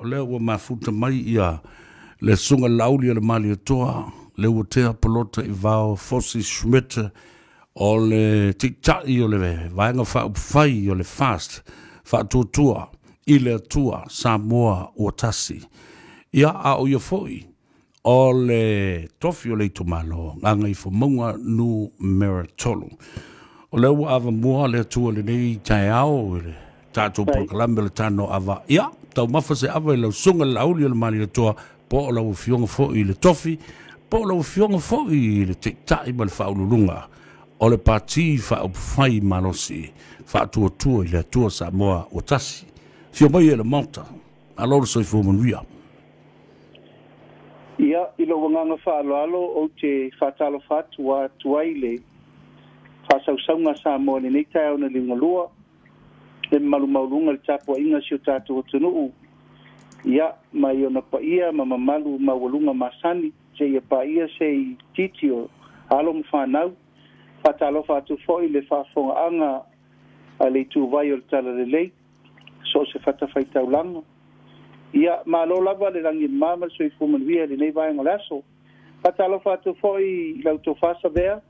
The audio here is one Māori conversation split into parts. o lea ua mafuta mai ia le suga lauli a le maliatoa le ua tea polota i vao fosi schmit o le tiitaʻi o le vaega faaupufai o le fast faatuatua i le atua samoa ua tasi ia a o ia foʻi o le tofi o le itumālo gagai famauga numera tolu o lea ua avamua le atua lenei taeao i le tatou polakalame le tano avaia tau se ava i lausuga le lauli o le maliatoa po o lau fioga foʻi i le tofi po o lau fioga foʻi i le teitai ma le faaululuga o le pati faaupufai malosi faatuatua i le atua samoa ua tasi fio mai e le malta alo le soifuamanuia ia i lo uagaga faaaloalo ou te faatalofa atu ā tuai le faasausauga sa moa lenei taeaona liugalua se malu maulunga le tapua inga si o tātou o tunuu. Ia, mai o na paia, ma mamalu maulunga masani, se ia e paia se i titi o alo mwhanau, fatalofa atu foi le fafonga anga a le tu vai o le tala le lei, so se fatafai taulanga. Ia, ma alo lava le rangi mama so i fumanuia le nei vai ngolaso, fatalofa atu foi lautofasa vea,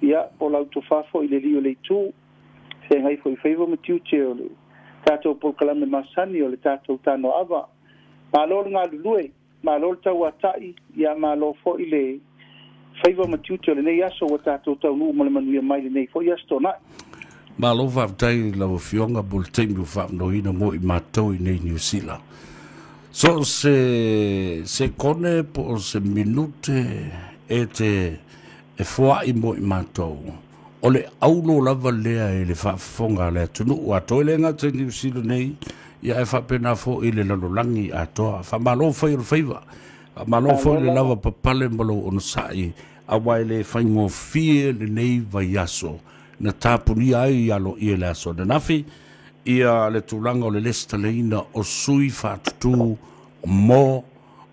ia, po lautofafo i le lio le tuu, se ngai foi feivo me tiuche o tato por kalame masani o le tato tano ava ma lol nga lue ma lol tau atai ya ma lo fo ile feivo me tiuche o le nei aso o tato tau nu mo le manu ya mai le nei fo yasto na ma lo va vtai la o fionga bol teim lu fa no ina mo i matou i nei New Zealand so se se kone po se minute e te e fwa i mo i matou o le auno lava lea e le faafofoga a le atunuu atoa i le agata niusila nei ia e faapena foʻi le lalolagi atoa faamālo fai o le faiva faamālo foi le lava pa papale ma lou ona saʻi auā e lē faigofie nei vai aso na tapunia ai ialoia i le aso lenafi ia le tulaga o le lesi taleina o sui faatutū mo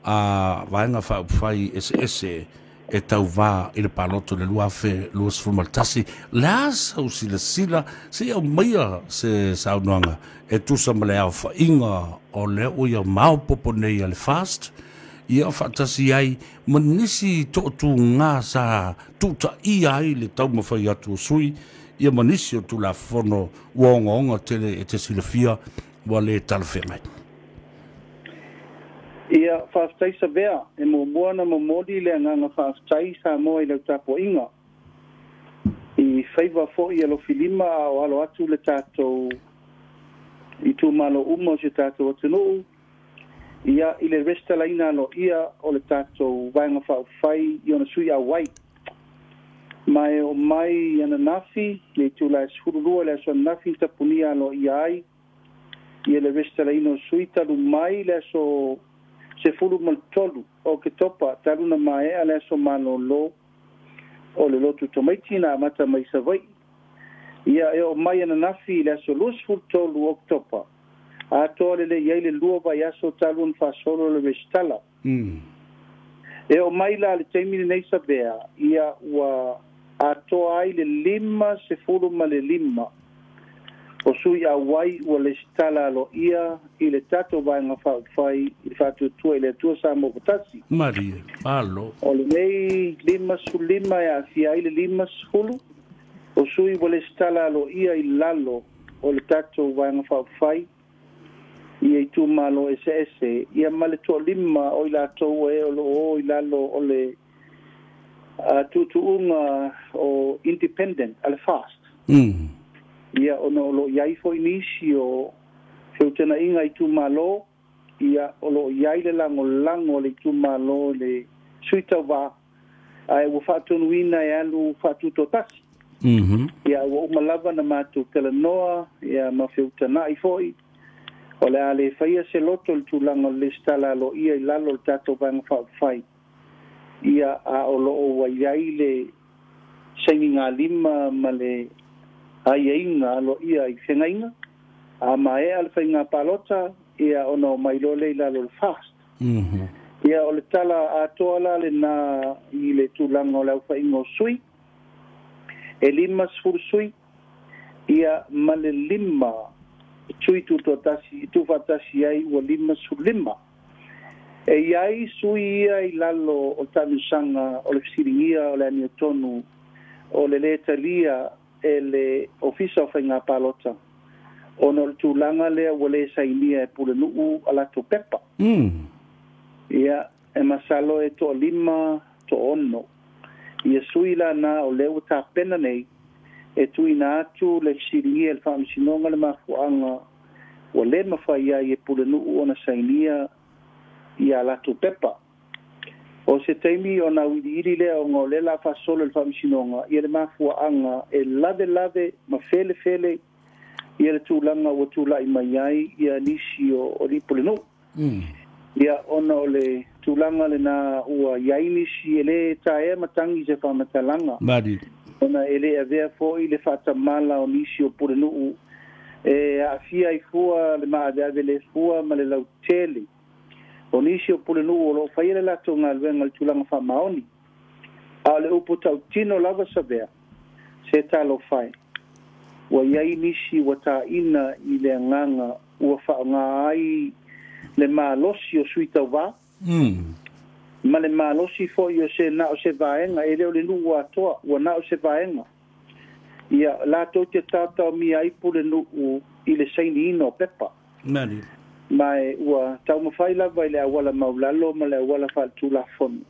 a vaega faaupufai eseese ese. e tauvā i le paloto le lua luafe luasfulumaletasi le tasi le a sausilasila seiau maia se saunoaga e tusa ma le aofaʻiga o le aua ia maopopo nei a le fast ia faatasi ai ma nisi toʻatugā sa tuutaʻia ai le taumafai atu o sui ia ma nisi o tulafofono ua ogaoga tele e te silafia ua lē talafeagai Ia whaftai sa bea, e mō mua na mō mōri le nganga whaftai sa mō i leo tāpō inga. I whaiva fō i alo filima o alo atu le tātou i tū mālo umo se tātou atunou. Ia i le resta la ina alo ia o le tātou wāinga whaufai i ona sui a wai. Mai o mai i ana nafi, le tū lai shururua le aso nafi tapunia alo ia ai. Ia le resta la ina o sui talu mai le aso nafi sefulu ma tolu o ke topa taluna maea le aso malōlō o le lotu tamaiti na amata mai savai ia e o mai ananafi i le aso lua sefulu tolu o ke topa atoa lelei ai le lua vai aso taluna fasolo le resitala mm. e o mai la le taimi lenei savea ia ua atoa ai le lima sefulu ma le lima o sui auai ua le sitala aloʻia i le tatou vaega faafai i le faatuatua i le atua sa mokotasi malie alo o lenei lima sulima e afia ai le lima sefulu o sui ua le sitala aloʻia i lalo o le tatou vaega faafai ia i tumālo eseese ia ma le toʻalima o i latou e o loo i lalo o le tuutuʻuga o independent a le fast mm. ia ona o loo iai foi nisi o feutenaʻiga i tumālō ia o loo iai le lagolago le itumālō i le suitauvā ae ua faatonuina e alu faatutotasi mhm. ia ua uma lava na matou telanoa ia ma feutanaʻi foʻi o le a lē faia se loto le tulaga o le lesi talaloʻia i lalo o le tatou vaega faaofai ia a o loo uaiai le saigigalima ma le ai e inga alo ia i senga inga. A ma e alfa inga palota ia ono mai lo leila lo fast. Mm -hmm. Ia o le tala a toala le na i le tūlanga o le aufa ingo sui. E lima sfur sui. Ia ma le lima tui tūtuatasi, tūfatasi ai ua lima su lima. E iai sui ia i lalo o tanu sanga o le fisiringia o le aniatonu o le leta lia ele ofisa o fenga palota ono tu langa le wale sa inia e pule nuu ala to pepa mm. ia e masalo e to lima to ono ia sui la na o leo ta pena nei e tu ina atu le fisiri e le famisinonga le mafuanga wale mafaya e pule nuu ona sa inia ia ala to pepa o se taimi ona uiliili lea oga o le la i le faamasinoga ia le mafuaaga e lavelave ma felefele ia le tulaga ua tula'i mai ai ia nisi o o lipo lenuu mm. ia ona o le tulaga lenā ua iai nisi e lē taea matagi se faamatalaga ona e lē avea fo'i le fa'atamala o nisi o pulenuu e a'afia ai fua le ma'aveave lē fua ma le lautele o nisi o pule nuu o loo faiele lato ngā luenga li maoni. A le upo tau tino lava sabea, se tā lo fai. Wa iai nisi wa tā ina i le nganga ua wha ngā ai le mā losi sui tau wā. Hmm. Ma le mā losi fo i o se nā o se vāenga, e reo le nuu wa toa, wa nā o se vāenga. Ia, lātou te tātau mi ai le nuu i le saini ino pepa. Mani mai wa tau mawhai lawa i le awala maulalo ma le awala wha tū la fonu.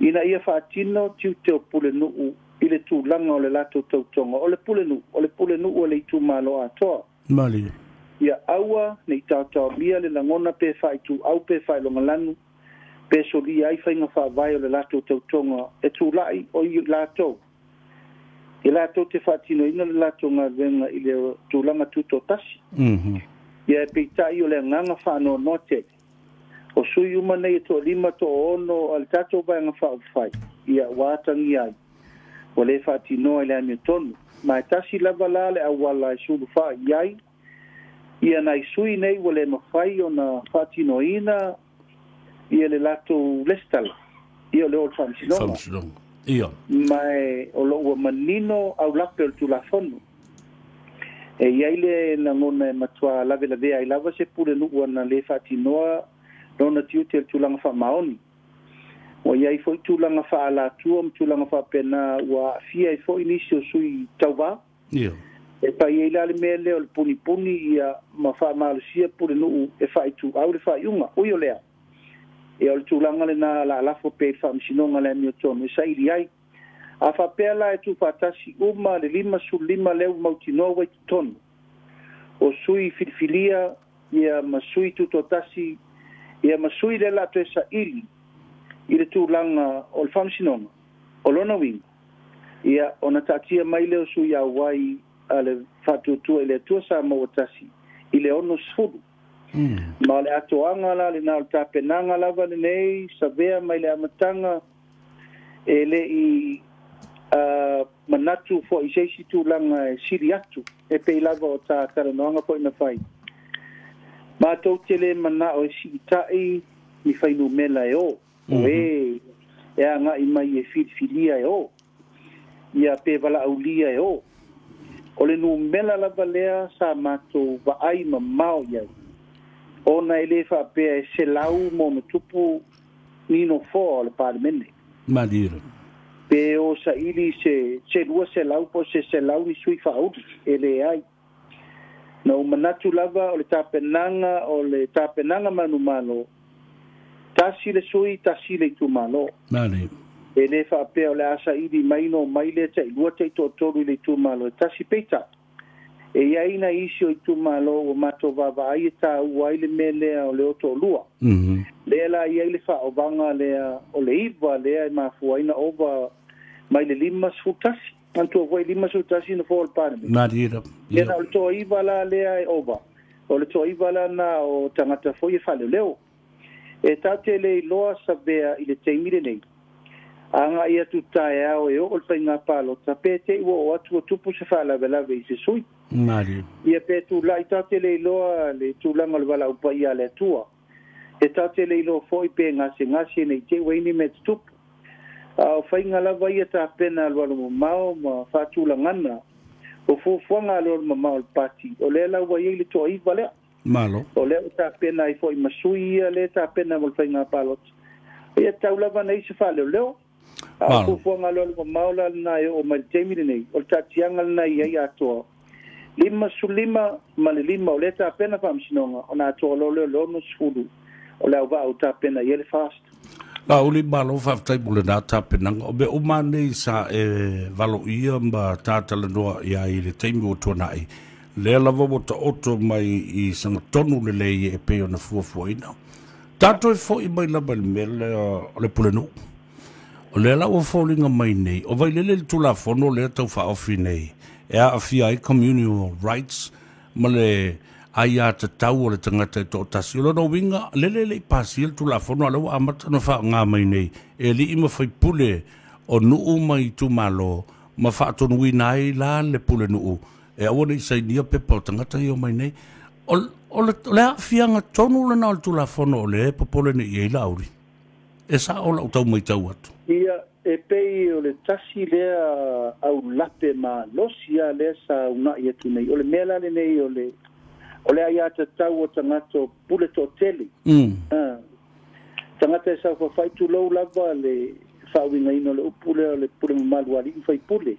Ina ia wha atino tiu teo pule nuu i ile tū langa o le lato tau tonga o le pule nuu, o le pule nuu o le itu lo ato Mali. Ia awa nei tau tau mia le langona pe wha i tū au pe wha i longa lanu, pe so li ai fa inga wha vai o le lato tau tonga e tu lai o i lato. I lato te wha ina le lato ngā venga i le tū langa tūtotasi. Mhm ia e peitaʻi o le agaga faanoanote o sui uma nei e toʻalima toono a le tatou vaega faaofai ia auā tagi ai ua lē faatinoa i le amiotonu ma e tasi lava la le auala e sulu faaʻi ai ia na isui nei ua lē mafai ona faatinoina ia le latou lesetala ia o le ole faamasinoga ma e o loʻu manino au lape o le tulafono e ia ile na ngona e matua lawe la vea i lawa se pule nukua na le fati noa rona tiu te tūlanga wha maoni. O ia i fwoi tūlanga wha ala tua, m tūlanga wha pena ua fia i fwoi nisi o sui tauwa. Ia. E pa ia e ilale mea leo le puni puni ia ma wha maalu sia pule nuku e wha i tū, au le wha i unga, uio lea. E o le tūlanga le nā la alafo pe i wha msinonga le mi o tono, e sa iri aiki a fa pela e tu fatasi uma de lima su lima le uma utino wa ton o sui filfilia ia masui tu totasi ia masui le la tu esa ili ile tu lang o le o lono win ia ona tatia mai le o sui a wai ale fatu tu ile tu sa mo tasi ile ono sfudu hmm. ma le atoanga la le nal tapenanga la vale nei sa mai le amatanga ele i Ah, manatu fo i se si tu lang e siri atu e pe lava o ta tara noanga po ina fai. Ma tau tele mana o e si itai mi fai no mela e o. Mm -hmm. O mhm. e, e a ngai mai e filfilia e o. I a pe wala au lia e o. O le no mela lava lea sa mato va ai ma mao ia. O na elefa pe e, e se mo me tupu nino fo le parmene. Madira. Madira pe o sa ili se se lua se lau po se se lau ni sui fa out e ai na o manatu lava o le tapenanga o le tapenanga manu mano tasi le sui tasi le tu mano nani e le fa pe o le asa ili mai no mai le te lua te to toru le tu mano e tasi peita e ia ina isi o tu mano o mato va va ai e ta uai le mele o le oto lua mm -hmm. le la ia le fa o vanga le o le iva le e ma fuaina o mai le lima sfutasi antua vai lima sfutasi na fall parliament na dira ye na to i vala le ai oba o le to i vala na o tangata foi e fale leo e tate le loa sabea i le teimire nei anga ia tu tae au e o lpa inga palo ta pete i o atu o tupu se fala vela vei se sui Mari. ia pe tu lai tate le loa le tu langa le vala upa ia le tua e tate le loa foi pe ngase ngase nei te weini me tupu a o fainga lava ia tapena alualu mamao ma faatulagana o fuafuaga alualu mamao le pati o le laua iai e le toaiva lea malo o lea o tapena ai foʻi masui ia lē tapena ma le faiga palota ia e tau lava nei se faaleoleo a fuafuaga alualu mamao la lanā e oo mai le taimi lenei o le taatiaga lanai ai atoa lima sulima ma le lima o lē tapena faamasinoga ona atoa lo leolonu sefulu o le auva'au tapena ia le fast la ole malo fa tai bule na ta penanga o be o mane sa e valo ia ma tata le noa ia i le taimi o tona i le lava mo ta oto mai i sanga tonu le le e i e peo na fua fua ina tato e fo i mai lava le mele le pule no o le lawa fōlinga mai nei o vai lele tu la fono le tau fa ofi nei e a afia ai communal rights ma le ai a te tau o le tangata i e tō tasi. O lana winga, lele le i pāsi, tu la whono alau amatana wha ngā mai nei, e li ima whai pule o nuu mai tu malo, ma wha atonu i nai la le pule nuu. E awa nei sai nia pepa o tangata i o mai nei, o le, le a whianga tonu lana o le tu la whono o le e popole nei i lauri. E sa o lau tau mai tau atu. Ia, e pei o le tasi lea au lape ma losia lea sa unai atu nei. O le mea lale nei o le o le aia tatau o tagata pule toʻateli mm. tagata e sau faafaitulou lava le faauigaina o le upu lea o le pule mamalu alii faipule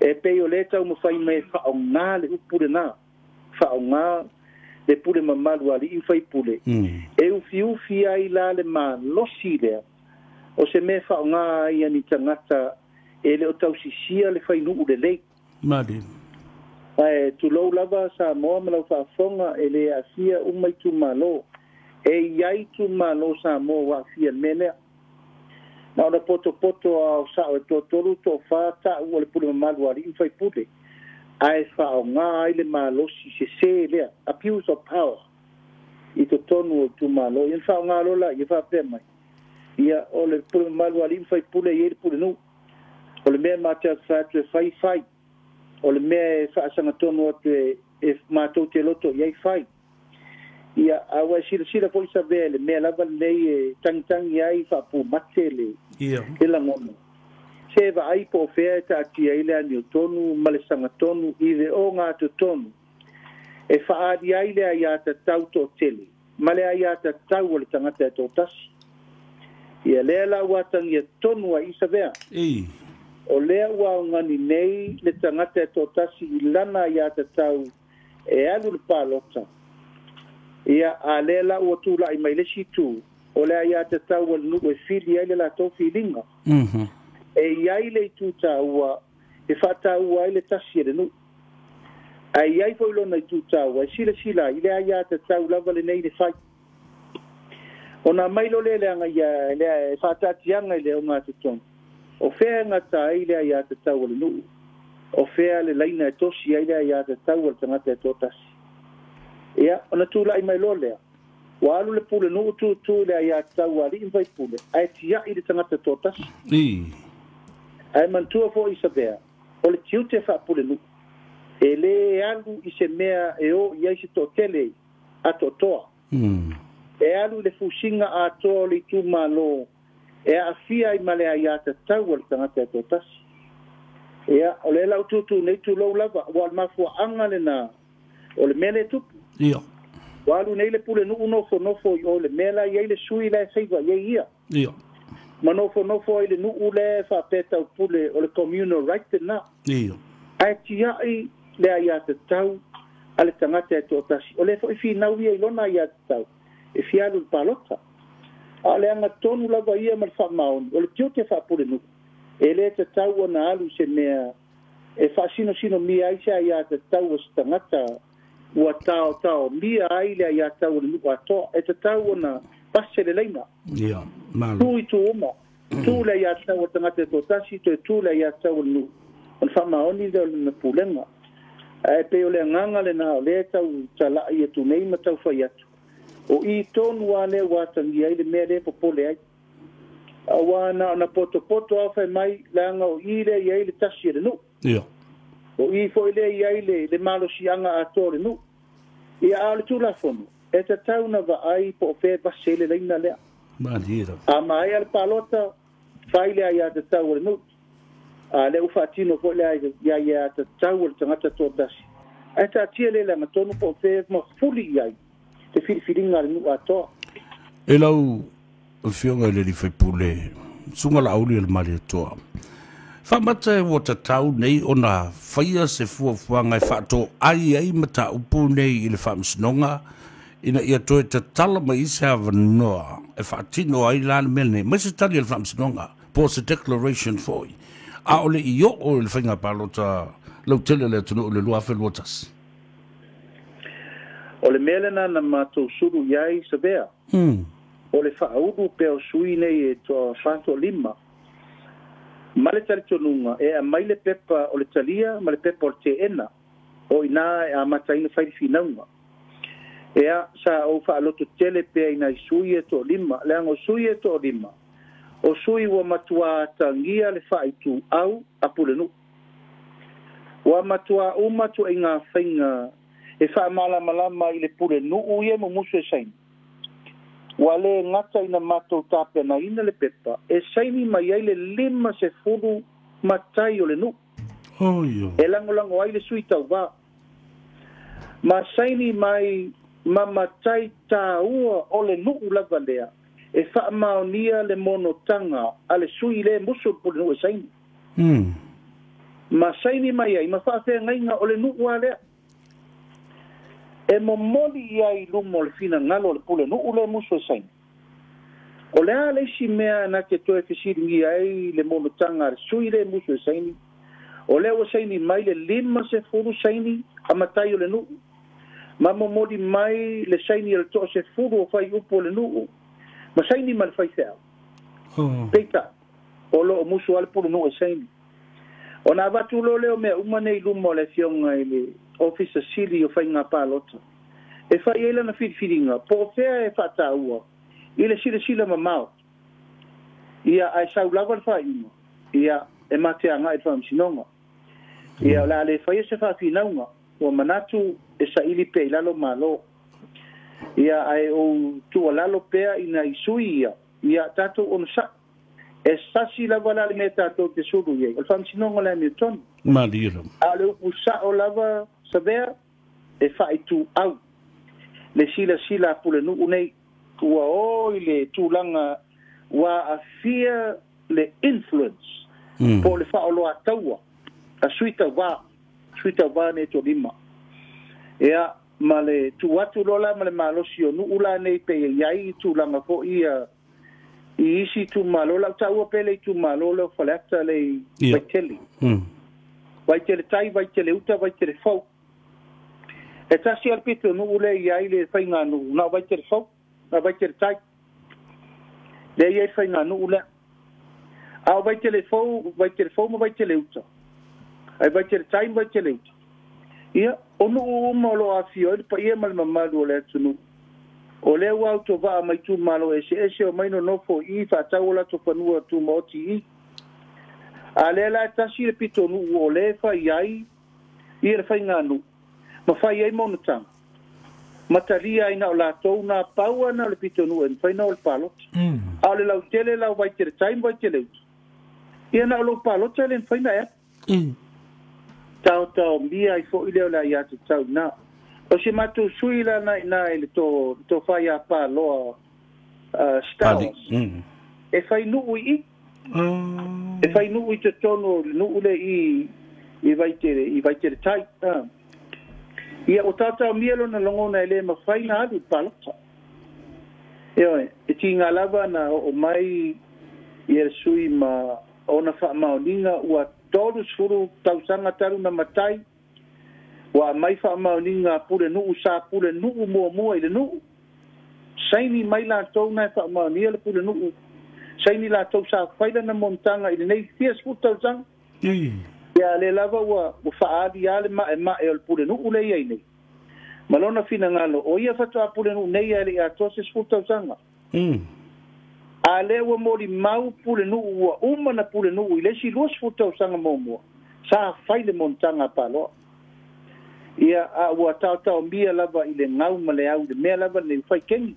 e pei o lē taumafai mai e faaaogā le upu lenā faaaogā le pule mamalu alii faipule mm. e ufiufi ai la le malosi lea o se mea faaaogā ai ani tagata e le o tausisia le fainuu lelei Ae, tu lau lava sa moa malau wha whonga e le a fia umai tu malo. E iai tu malo sa moa wa fia menea. Na ona poto poto a o sao e tua to wha ta ua le pule ma malu a rin fai pule. Ae wha o ngā ai le malo si se se lea. A piu so pao. I to tonu o tu malo. Ia wha o ngā lola i wha pe mai. Ia o le pule ma malu a rin fai pule i e le pule nu. O le mea mātia fai fai fai o le mea e whaasanga tonu atu e, mātou te loto i ai whai. Ia awa e sira sila po isa vea le mea lava nei e tangitangi ai whapu mate le yeah. ila ngono. Se e ai po fea e tātia ile ani tonu, male sanga tonu, i re o ngā tu tonu. E whaadi ai le ai ata tau tō tele, male ai ata tau o tangata e tō Ia lea lau atangia e tonu a isa vea. Ia o lea ua aogani nei le tagata e totasi i lana iā tatau e alu le palota ia a lē laʻu o tulaʻi mai lesi tu o lea iā tatau a lenuu e fili ai le latou filiga mhm. e iai le itu tāua e faatāua ai le tasi e lenuu aiai foi lona itu tāua e silasila ai lea iā tatau lava lenei le fai ona mai lo lē leaga ia e lea e faatatiaga i le oga totonu o fea nga ta aile a iate tau ala nuu. O fea le leina e tosi aile a iate tau ala tangata e tōtasi. Ia, o na tū lai mai lolea. O alu le pule nuu tū tū le a iate tau a li invai pule. Ai ti a le tangata e tōtasi. Ii. Ai mantua fō i sa bea. O le tiu te wha pule nuu. E le e alu i se mea e o i aise tō tele a tō toa. Mm. E alu le fūsinga a tō le tū mā loo e a fia i male ai ata tau al tangata te tasi. E a o le lau tutu nei tu lau lava, o al mafua anga le na o le mele tupu. Ia. O alu nei le pule nuu nofo nofo i o le mele i le sui le seiva i ia. Ia. Ma nofo nofo i le nuu le fa peta o pule o le communal right na. Ia. A e tia i le ai ata tau ale tangata e tō tasi. O le fo i fi nau i lona i ata tau. E fi alu palota. Ia ale anga tonu lava ia ma fa maon o le tio te fa pole nu ele te tau ona alu se mea e fa sino sino mi ai se ia te tau o stangata ua tau tau mi ai le ia tau ni nu ato e te tau ona pasche le leina ia malu tu i tu oma tu le ia tau o stangata e to tasi te tu le ia tau le nu o fa maon i le le pulenga e pe le nganga le na le tau tala ia e tu nei tau fa iatu o i tonu ane wa tangi ai le mea le popole ai a wana na poto poto a fai mai langa o i le iai le tasi e le nu yeah. o i fo i le iai le, le malo si anga a tō le nu i a ale tu la fono e te tau na va ai po o fe vasele le ina lea a mai ale palota fai le ai a te tau le nu a le ufa atino fo le ai ia ia te tau le tangata tō tasi e te atia le langa tonu po o fe ma fuli iai te filifilinga ale nuu atoa e lau e fioga i le lifai suga laauli e le male atoa faamata e ua tatau nei ona faia se fuafuaga e to ai ma taupu nei i le faamasinoga ina ia toe tatala mai ise avanoa e faatino ai la le mea lenei mai se tali e le faamasinoga po se declaration foʻi a o le i oo i le faiga palota lautele le atunuu i le lua afelua tasi O le melena na matou suru yai i sabea. Mm. O le whaaudu peo sui nei e toa whanto lima. Ma le tari tonunga e a maile pepa o le talia, ma le pepa o te ena. O ina e a mataina whaiti finaunga. E a sa au whaaloto tele pe ina i sui e to lima. Le ango sui e to lima. O sui wa matua tangia le tu au apulenu. o matua umatu e ngā whainga e fa mala mala ma ile pure nu u ye mu se sai wale ngata ina mato tape na ina le peta e sai mi mai le lima se fulu matai ole nu oh yo e lango lango ai le suita va ma sai ni mai ma matai ta u ole nu u la bandea e fa maonia le mono tanga ale sui le musu e pulu e sai mm ma sai ni mai ai ma fa fe ngai ole nu wale mm e mo moli ia i lumo o le finagalo o le pule nuu le muso e saina o le a leisi mea na ke toe fesiligia ai le monotaga a le sui le muso e saini o lea ua e saini mai le lima sefulu saini a matai o le nuu ma momoli mai le saini e le to'o sefulu o fai upu o le nuu ma saini ma le faifeau hmm. peita o loo muso a le pulenuu e saini ona avatu lo leo mea uma nei luma o le afioga i e le ofisa sili o faiga paloto e fai e ai lana filifiliga po o pea e faataua i le silasila mamao ia ae sau lava le faaʻiga ia e mateaga e faamasinoga ia o la le faia e se faafinauga ua manatu e saʻili peai lalo mālō ia ae ou lalo pea ina i sui ia ia tatou ona saʻi e sasi lava la le mea tatou te sulu iai o le faamasinoga le hamilton malira a o le upu saʻo lava sabea e fa'aitu au le silasila pulenuu nei ua o i le tulaga ua afia le influence mm. po le fa'aoloa taua a sui tauvā sui tauvā nei tolima ea ma le tu atu lo la ma le malosi o nu'u la nei pe e iai i tulaga fo'i a i isi tumālo lau taua pe le itumālo leo faleata lei yeah. vaitele mm. vaitele tai vaitele uta vaitele fau e ta si pitou wo le a e fa ngaunau vai terhop na vai ter tai le fa ngau la a ah, bai telefò vai telefò ou vai teleuta e vai ter tai vai tele ye onu molo a fi pa y mal man olè tunu o le a to va mai tu mal eche eche o mai no no fo i a ta la tofanu a tu moti i ale la e ta si pitonu wo le fa yai ye fa ngau ma fai ai mona tang. Mataria ina o latou na paua na le pitonu en fai na o le palot. Mm. A le lau tele lau vai tere taim vai tele uti. Ia na o lo palot a en fai na Tau tau mia i fo ile o la iate tau na. O se matu sui la na ina e to, to fai a pa loa uh, stawas. Mm. E fai nu ui i. Mm. E fai nu ui te tono nu ule i i vai tere i vai ia o mielo na lona logona e lē mafai na alu palota e oe e tiga lava na o mai ia le sui ma ona fa'amaoniga ua tolu sefulu tausaga talu na matai ua mai fa'amaoniga pule nu'u sa pule nu'u muamua i le nu'u saini mai latou nae fa'amaonia le pule nu'u saini latou sa faila na montanga i lenei fia sefulu tausaga ke le lava ua ua faaali a le maemae o le pulenuu leia i nei ma lona finagalo o ia fatoapulenuu nei ae lei atoa sesfulutausaga a lē mm. ua molimau pulenuu ua uma na pulenuu i lesi lua tausaga momua sa fai le monitaga apaloa ia a ua taotaomia lava i le gau ma le au i le mea lava lenei faikegi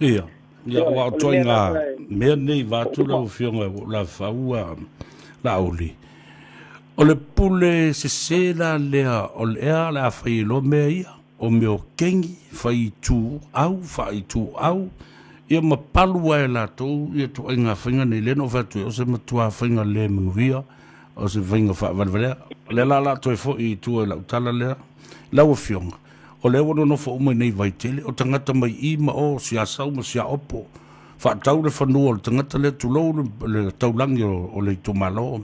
ia ia ua aotoaiga e- mea nei vatula u fioga lafaua laoli O le pule se se la lea o le ea la fai lo mea ia, o me o kengi fai tu au, fai tu au, ia ma palua e la tau, ia tu ai ngā whainga nei leno fatu, e o se matua whainga le mingwia, o se whainga wha valvalea, le la la tu e fo i tu e lautala lea, lau a e fionga, o le wano no fo umai nei vai tele, o tangata mai i ma o si asau ma si a opo, wha tau le whanua, o tangata le tu lau le tau langi o le tu maloa,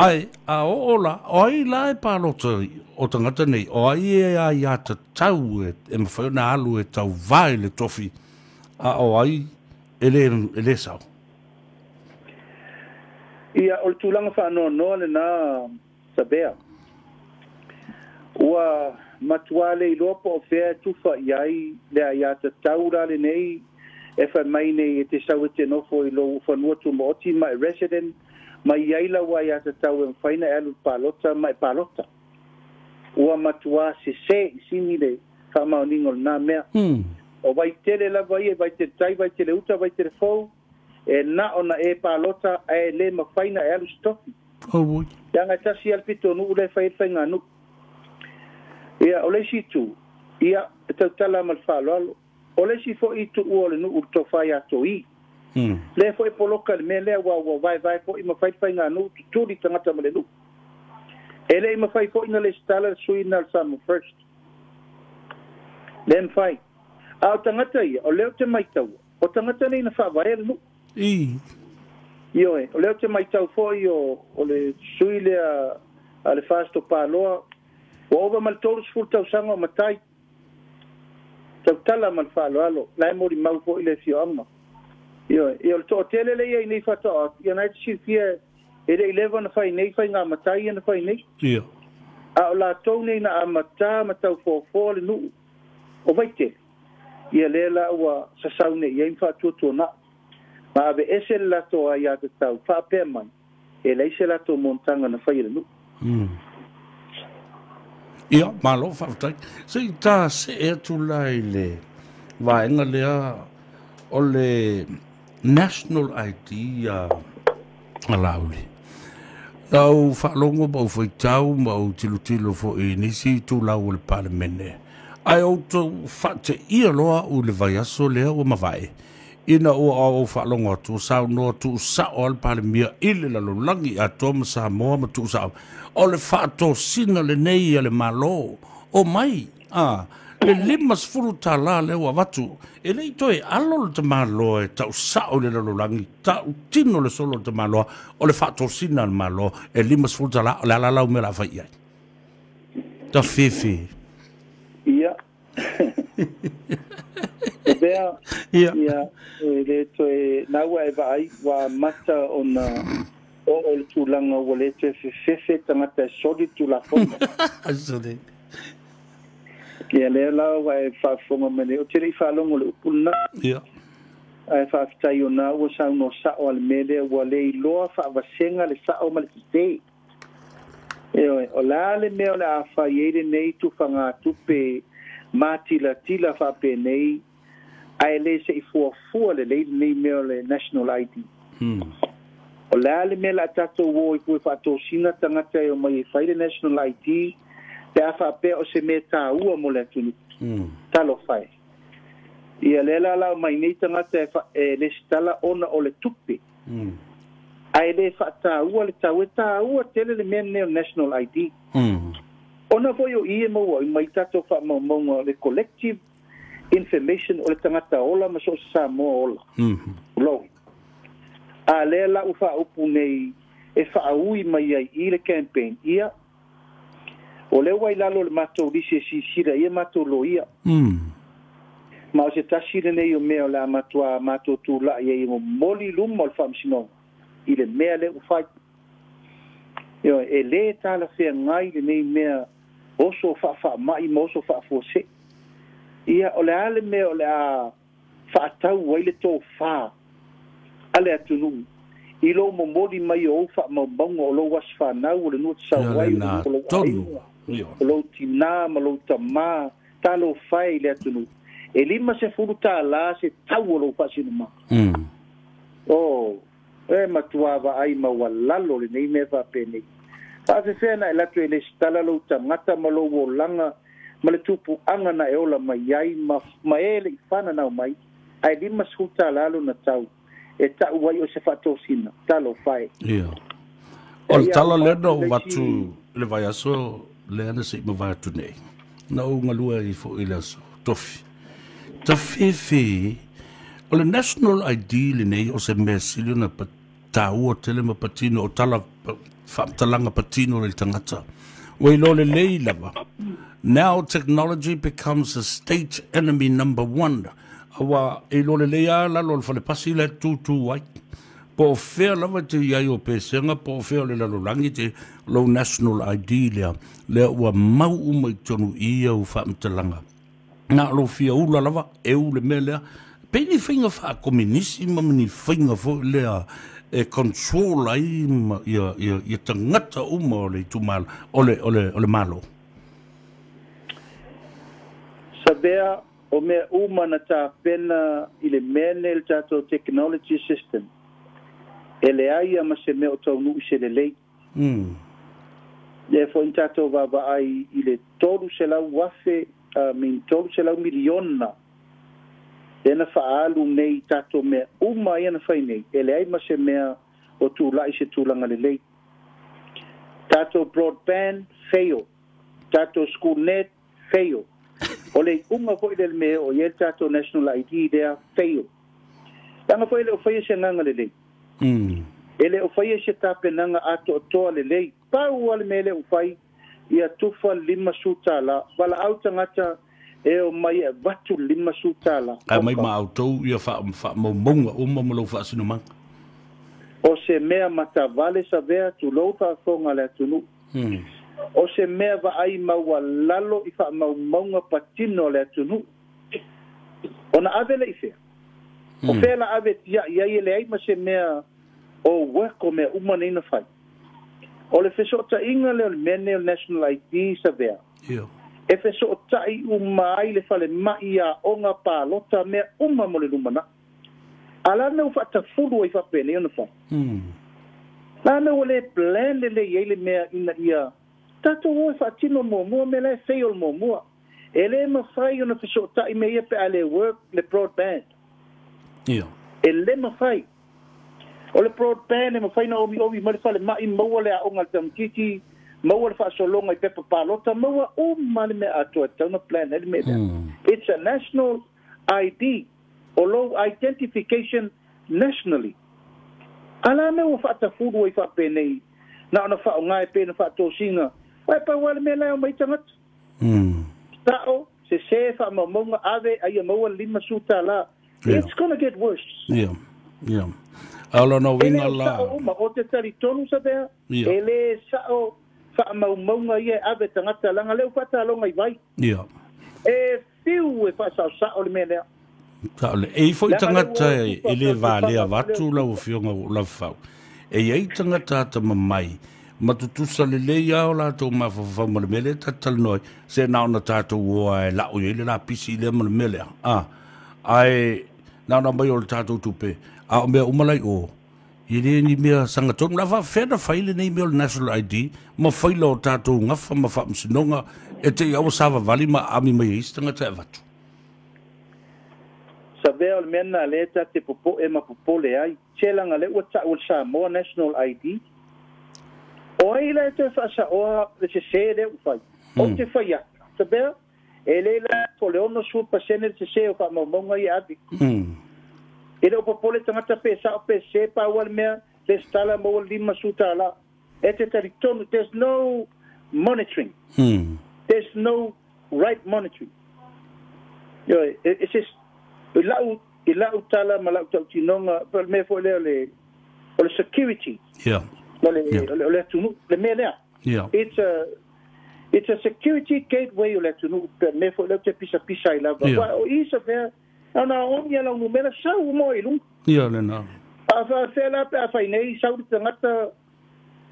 Ai, a ola, o ai la e pālota o tangata nei, o ai e a i ata tau e, e mawhaio na alu e tau vai le tofi, a o ai ele e sao? Ia, o le tūlanga wha anō noa le nā sabea. Ua matua le i lopo o fea tufa i ai le a ata tau le nei, e wha mai nei e te sau e te nofo i lo ufanua tu mo oti mai resident, mai ai la wa ia te tau en faina e alu palota mai palota ua matua se se sini le fa mau ningol na mea hmm. o vai tele la vai e vai te tai vai tele uta vai tele fau e na ona e palota e le ma faina e alu stoki oh, Yang ada si alpito nu ulai fai fail nganu. Ia oleh situ, ia tertala malfalol. Oleh si fo itu ulai nu urto fail atau i. Hmm. le fo e poloka le mele wa wa vai vai fo ima fai fai nga no tu di tanga tama e le no ele ima fai fo ina le stala sui na sam first len fai a tanga tai o le te mai tau o tanga tai ina fa vai le no i io e o le te mai tau fo io o le sui le a le fasto pa lo o over mal tolu sful tau sanga matai tau tala mal fa lo alo lai mo mau fo ile fio amma Ia, ia le tō tele le ia i nei whata a, ia nai tisi fia, e rei lewa na whai nei, whai ngā matai ia na whai nei. Ia. A o la tau nei na a matā, matau fōfō le nu, o waite. Ia le la ua sasau nei, ia imwha tō tō nā. Ma ave ese le la tō a ia te tau, wha pē mai, e lei se la tō montanga na whai le nu. Hmm. Ia, mā lo, whaftai. Se i tā se e tū lai le, vāenga lea, o le, national id alauli alauli au faalogo ma u faitau ma u tilotilo foʻi nisi tulau o le palemene ae outou faateʻia loa u le vaiaso lea ua mavae ina ua aoau faalogo atu saunoa tuusaʻo a le palemia i le lalolagi atoa ma moa ma sao o le faatosina lenei a le malo o mai a ah le lima sefulu tālā le ua vatu e lei toe alo le tamāloa e tausaʻo i le lalolagi taʻutino le solo le tamāloa o le faatosina le māloa e lima sefulu tālā e o le alalau mea la afaʻi ai tafefe ia pea ia e lē toe naua e vaai ua mata ona oo o le tulaga ua lē toe fefefe tagata e soli tulafona Ya, le la wè fè fòngan mè le. O tè li fè alon wè le upun nan. Ya. A fè fè tayon nan wè sa wè sa wè sa wè al mè le. Wè le ilò fè avasenga le sa wè mali ki de. E wè. O la le mè wè al fè ye de ney tu fè nga tu pe. Ma ti la ti la fè pe ney. A e le se i fò fò le le. Ney mè wè national ID. Hmm. O la le mè la tatou wè. Wè fè atò sinatanga te yo mè. E fè yè national ID. Hmm. te afa pe o se meta u o mole tu mm. talo fai i ale la la mai nei tanga te fa e le stala ona o le tupi mm. ai le fa ta u le ta u ta u le men ne national id mm. ona fo yo i mo i mai ta fa mo mo le collective information o le tanga ta ola ma so sa mo ola mm. lo ale la u fa upu nei e fa u i mai ai i le campaign ia O le way lalo le mato li se si siraye mato lo iya. Hmm. Ma wase ta sirene yo me o la mato a mato tu lakye. Yo moli lume o le fa msinonga. Ile me ale u fay. Yo e le ta la fe ngay le me o so fa fa ma ime o so fa fose. Ile ale me o le a fa taw wale to fa ale atunungu. Ile o momori mayo ou fa mabongo o lo wasfa na wale nou tisa wale. Ya le na atonungu. lou tinā ma lou tamā talo fai i le atunuu e lima sefulu tālā se tau o lou fa'asinumā mm. o e matuā va'ai lalo lenei mea fa'apenei fa'afefea na e latu e lesitala lou tagata ma lou olaga ma le tupu'aga na e ola mai ai ma ē e le'i fananau mai ae lima sefulu tālā lona tau e ta'u ai o se fa'atosina talo fae ia o le tala leno vatu le vai le ana se ma vatu nei na o ngalua i fo i la so tofi ta fefe o le national ID le nei o se mesilio na pa ta ua tele ma patino o tala whamtalanga patino le tangata wei lo le lei lava now technology becomes a state enemy number one awa e lo le lei a lalo le fale pasi le tutu wai like po fea lava te iai o pesenga, po fea le lalo langi te low national ID lea, lea ua mau umai tonu ia u whaamtalanga. Nga lo fia ula lava, e ule me lea, pe ni whainga wha kominisi mami ni whainga fo lea, e control ai ma, ia, ia, ia ta ngata uma o le tu malo, o le, o le, o le malo. Sabea, o mea uma na ta pena ile mene il tato technology system, e leai a hmm. ma se mea o taunuu se lelei le foʻi tatou vavaai i le tolu selau afe min tolu selau miliona e na fa'aalu nei tatou mea uma ia na fai nei e leai ma se mea o tula'i se tulaga lelei tatou broadband feio tatou schoolnet feio o le uma fo'i lele mea o ia le tatou national id lea fail laga fo'i le o faia se agaga lelei Mm. e le o fai e se tapenaga atoatoa lelei paua le mea le o fai ia tufa lima sutala valaau tagata e o mai e vatu lima su tala a mai maautou ia faamaumauga uma ma lou faasinomaga o se mea matavale savea tulou faafoga le atunuu mm. o se mea va'ai maua lalo i faamaumauga patino le atunuu ona ave le'i fea o hmm. fela ave tia ia ia le ai ma se mea o ua mea uma nei na fai o le fesoʻotaʻiga le o le mene o national id savea e fesoʻotaʻi uma ai le falemaʻi aʻoga palota mea uma mo le lumana a lanau faatafulu ai faapelei ona fai hmm. lanau o le plan lelei ai le mea ina ia tatou oe faatino muamua me la e fei o le muamua e lē mafai ona fesoʻotaʻi me ia pe a le work le broadband Yeah. E le ma fai. O le broadband e ma fai na omi omi ma le fale ma i maua le a onga le tamkiki, maua le fa so longa i pepa palota, maua o ma le me atua, tauna plan, e le me It's a national ID, o lo identification nationally. Ala me o fa ta fudu i fa penei, na ona fa o ngai pene fa to singa, wai pa wale me lai o mai tangat. Mm. Tao, se se fa ma maunga ave, ai a maua lima suta laa, Yeah. It's going to get worse. Yeah, yeah. Aula no winga la. Ma o te tari tonu sa bea. Yeah. Ele sa o fa mau maunga ia e ave tangata langa leu pata longa i vai. Yeah. E fiu e fa sa sa o le mea Taole, e i foi tangata e ele vale a vatu la o fionga o la fau. E i tangata ta mamai. Ma tutusa le le ia o la tau ma fafafau ma le mele tatal noi. Se nao na tatou oa e la o ele la pisi le ma le mele. Ah, ai na na mai ol tato tupe a me umalai o ile ni me sanga tonu na fa fe faile nei me national id ma faile o tato nga fa ma fa msinonga e te yo sava vali ma ami mai e istanga te vatu sa ve ol men na le ta te popo e ma popo le ai chelanga le wata ol sa mo national id o ile te fa sa o le se se le fa o hmm. te fa ya sa la ono su pasene se pe sa pe se pa wal le stala mo lima su there's no monitoring. There's no right monitoring. Yo, it's just, i lau, i lau tala ma lau tau tinonga, pa me fo le, o le security. Yeah. O le, le, o le le Yeah. It's a, uh, It's a security gateway o le atunu me fo le te pisa pisa i lava. Wa o isa fea, ana on ia lau sau mo i lunga. Ia le nā. A pe a whainei sau te tangata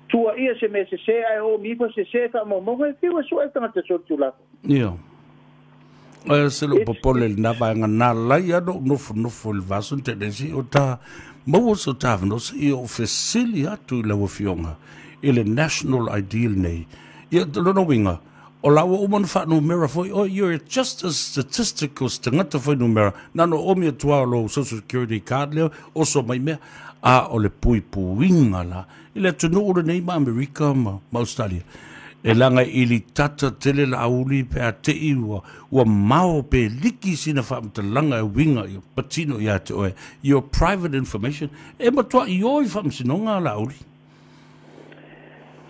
tua se me se se e o mi fo se e whiwa e su e tangata so lava. Ia. Ai e se lo popole na va nga na la ya no no no o ta maua so ta no o fesili atu la wo fionga. Ile national ideal nei. ia lona winga o la ua uma na faanumera oh, you're just a statistical stangata foi numera of o mea tuā o lou social security card lea o so mai mea a o le puipuiga la i le atunuu lenei ma amerika ma ma australia e langa i li tata tele la auli pe a te iwa ua mao pe liki sina whaamta langa e winga i patino i a te your private information e matua i oi whaamsinonga la auli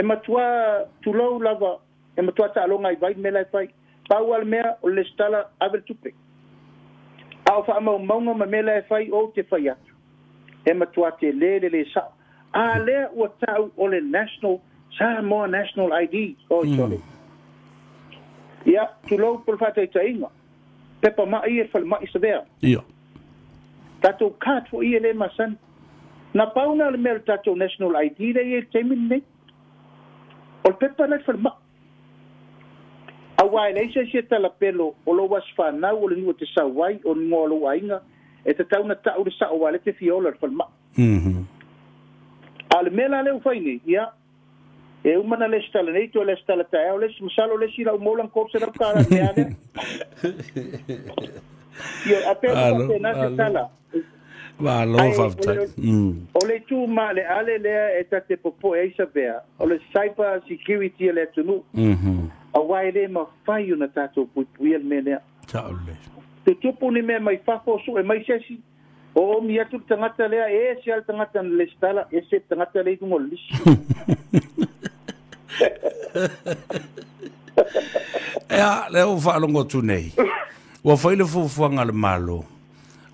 e matua tulau lava e matua taaloga i vai mela e fai pau a le mea o le lesitala ave le tupe a o faamaumauga ma mela e fai ou te fai atu e matua telē le lē sao a lea ua taʻu o le national hmm. e sa moa national id o itole ia tulou pole faataʻitaʻiga pepa maʻi e falemaʻi savea ia tatou kat foʻi e lē masani na pauna o le mea o le tatou national id leia i e taimini nei fa ma Olpepalai falma. Awa se leisa la pelo o lo was fa na o le ni o te sa wai o ni o lo wai nga e te tau na ta o le sa o sao le te fi o le falma. A le mela leo faini, ia, e u mana le stala nei to le sta le ta o le masalo le si la mo lan ko se kopse ka kara ne ane. Ia, apela pa pena se tala. O le tū le ale lea e tate popo e isa O le cyber security e le tunu. Mhm. A wai le ma fai una tato pui pui al menea. Taole. Te tupu ni mea mai fafo su e mai sesi. O omi atu le tagata lea e se al tangata le stala e se tangata le kungo lisi. Ea leo wha alongo tunei. Wa faile fufuanga le malo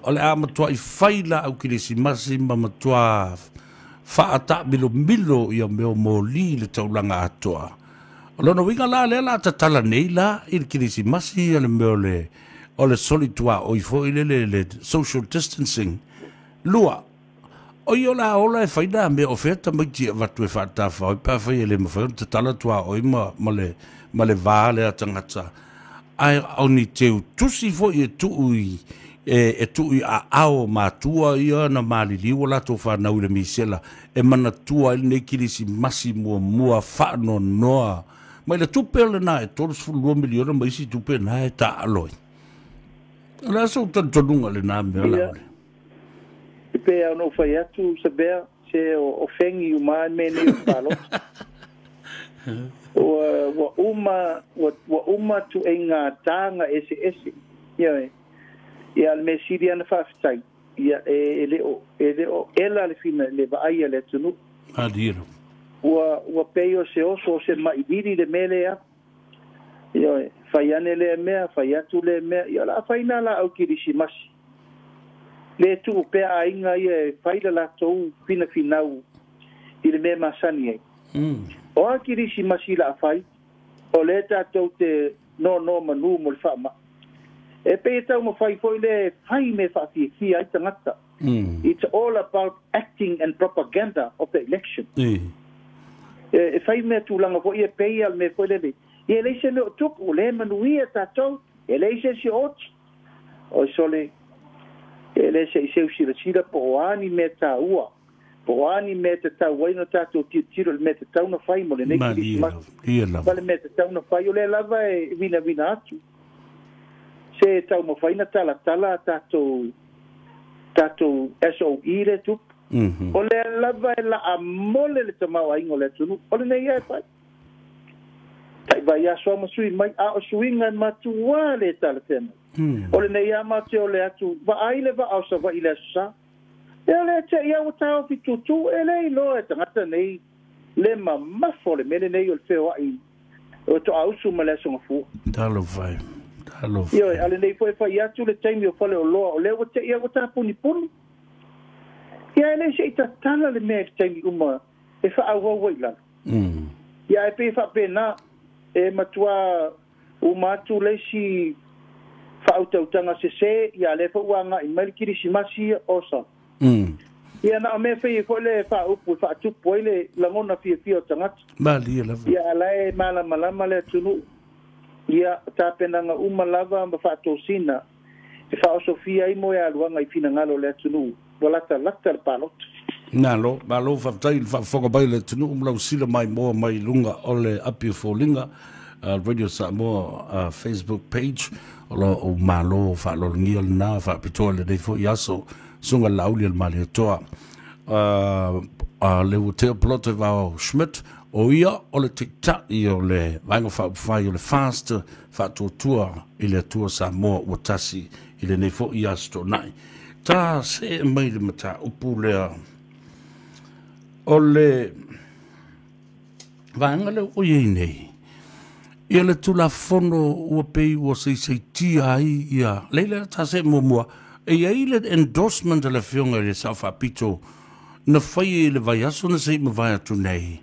o le a matua i faila au kelesimasi ma matua faatamilomilo ia mea o moli le taulaga atoa o lona uiga la lea la tatala nei la i le kelesimasi a le mea ole o le solituaoi foʻi lele le social distancing lua o i o la ola e faila mea o fea tamaiti avatu e faatafaoi peafai e le mafai ona tatala tuaoi ma le ma le vā lea tagata ae aoni teu tusi foʻi e tuu i e, e tu i a ao mātua ia na maliliu latou fanau i le misela e manatua i lenei kilisimasi muamua faanoanoa ma i le tupe o lenā e tolusfulua miliona ma isi tupe na e taalo i le asou talutonuga lenā mea laole i pe aonoo fai atu sabea se o fegi umā menei o faloto ua uh, uma ua uma tuʻei gātāga ese ese ia ia le mesili ana faafetai ia e, e leo e leo ela le fina le vaai a le atunuu adilo ua ua pei o se oso o se maʻiliri le mele a ioe fai ane lea mea fai atu lea mea ia la afaina laau kilisimasi le tuu pea aiga ia e faila latou finafinau i le mea masani ai mm. o a kilisimasi la afai o lē tatou te nonō manū mo le E pe e tau mawhai poi le pai me whaati e kia i tangata. Mm. It's all about acting and propaganda of the election. Mm. E, e whai me tu langa poi e pei al me poi le le. I e leise me o tuku, le manui e tatou, e leise si oti. O i sole, e leise i seu sila sila po o ani me ta ua. Po o ani me te tau waino tatou tia tiro le me te tau na whai mo le. Mani, i e lava. Vale me te tau na whai, o le lava e vina vina atu. Mm. se tau tala tala tato tato eso ire tu. tupu mhm. o le lava e la'a mole le tamaoaiga o le atunu o lenei ia e fai taʻivai aso amasui mai a o suiga e matuā le talatena hmm. o lenei a mate o le atu ai le va'a o sava'i le asosā ia le te'i au taofi tutū e le iloa e tagata nei le ma o le nei lenei o le feoa'i o to'ausu ma le Dalo vai. alofa io a lenei foe fai atu le taimi o fale o loa o lea ua teʻia ua tapunipuni ia e lei seʻi tatala le mm. mea i e le taimi uma e faauaua ai lalo ia e pei faapenā e matuā uma atu leisi faautautaga sesē ia le foʻi ua agaʻi mai le kilisimasi osa ia na o mea fei foʻi le faaupu e faatupu ai le lagona fiafia o tagata malia lava ia alae malamalama le atunuu ia tapenaga uma lava ma faatosina e faaosofia ai mo e aluaga i finagalo o le atunuu ua latalata le paloto na lo malo faafetai le faafofoga mai le atunuu malausila mai moa mai luga o le api foliga radio samoa uh, facebook page o lo o malo faalologia lenā faapitoa lenei foi aso suga lauli o le maliatoa uh, uh, le ua tea poloto e vao schmidt o ia o le i o le vaega faupufai o le fast faatuatua i le atua sa ua tasi i nefo i aso toʻanaʻi tā see mai le upu lea o le vaega le o iai nei ia le tulafono ua pei ua saisaitia ai ia lei se tasee muamua e iai le endorsement a le feoga le le pito na faia i le vaiaso na e seʻi mavae atu nei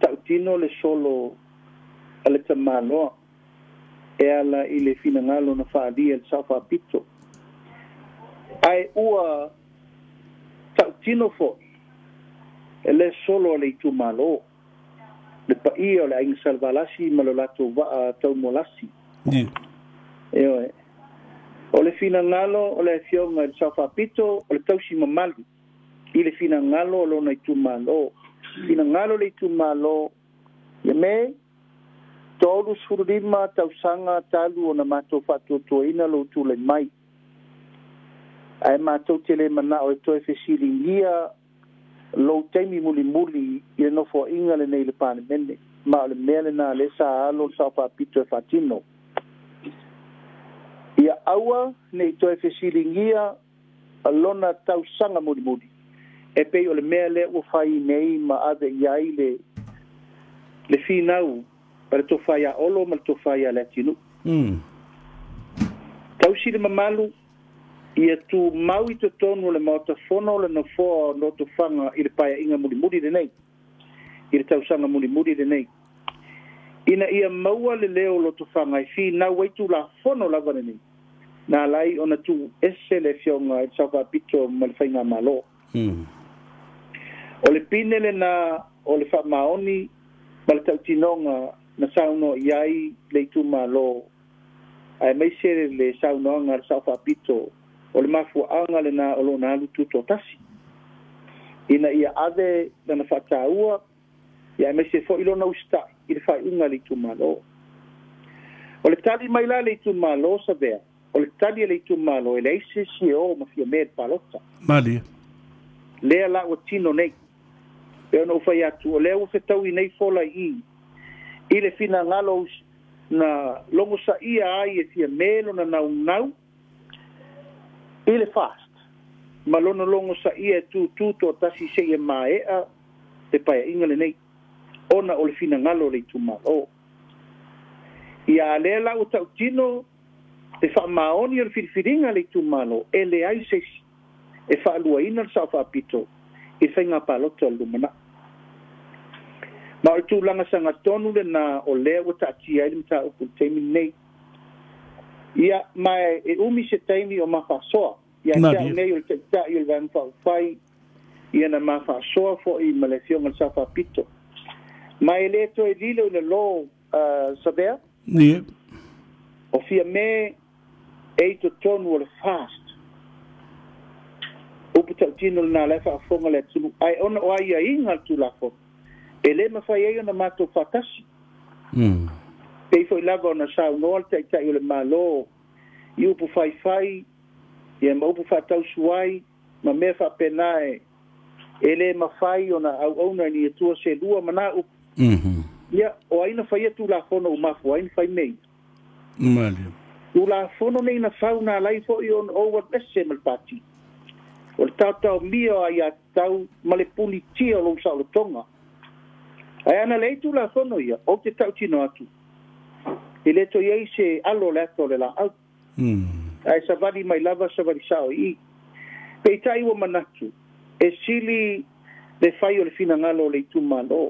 tautino le solo a le tamaloa e ala i le finagalo na e le safaapito ai ua tautino fo'i e le solo le le malo le paia o le aiga salavalasi ma va a va'a taumolasi e oe o le finagalo o le afioga i le safaapito o le tausi mamali i le finagalo o lona itumālō ina ngalo le tu malo ye me tolu surima tausanga talu ona mato fatu to ina lo tu le mai ai mato tele mana o to e ia lo temi muli muli ye no fo inga le nei le pan mende ma le mele na le sa alo sa fa pito e fatino ia aua nei to e fesilingia alona tausanga muli muli e pei o le mea le ua fai nei ma ave i ai le le finau pa le tofai a olo ma le tofai a le atinu mm. tausi le mamalu ia tu mau i totonu le maota fono le nofoa o no tofanga i le paia inga muli le nei i le muli mulimuli le nei ina ia maua le leo lo tofanga i fi nau waitu la fono lava le nei na lai ona tu ese le fionga i e tsaka pito ma le fainga malo mm. o le pine lenā o le faamaoni ma le tautinoga na saunoa i ai le itumālō ae maise le saunoaga le saʻofaapito o le mafuaaga lenā o lona alu tutotasi ina ia ave lana faatāua ia e maise foʻi lona usitaʻi i le faiʻuga le itumālō o le tali mai la le itumālō savea o le tali e le itumālō e le aise sieo ma fia mea le palota malia lea la ua tino nei e ona ufai atu o lea ua fetauinei folai'i i le finagalo na logo ai e sia mē lona naunau i le fast ma lona logo saia e tutū toa tasi seʻi e eh, maeʻa ah, te paeaʻiga lenei ona o le finagalo o le itumālō ia oh. lea la ua taʻutino te fa'amaoni o le filifiliga oh. le itumālō e leai seisi e fa'aluaina le saʻo fa'apito i faiga paloto alumana ma o le tulaga sagatonu lena o lea ua taatia ai le mataupu le taimi lenei ia ma e umi se taimi o mafaasoa ia taunei o le ta o le vaega faufai ia na mafaasoa foʻi ma le fioga le sa faapito ma e lē toe lile i le lō ah, savea o fia me e i totonu o fast Ou pou taoutin nou nan alay e fa a fong alay tounou. A yon hmm. e ou a yay yon al tou lakon. E le ma fay yon a mato kwa tasi. E yon ou a yon a sa ou nou al taita yon le malo. Yon ou pou fay fay. Yon ou pou fay taous way. Ma me fa penaye. E le ma fay yon a ou ou nan yon tou a selou a manak. O a yon fay yon tou lakon ou ma fay. O a yon fay meni. Ou lakon ou meni na fay ou nan alay foy yon ou an mes seman pati. o le tātau mia ai a tau ma le pulitia o lou saʻolotoga ae ana le ai tulafono ia ou te taʻutino atu i le toi se alo le atu o le laau hmm. ae savali mai lava savali saʻoiʻi peitaʻi ua manatu e sili le fai o le finagalo o le itumālō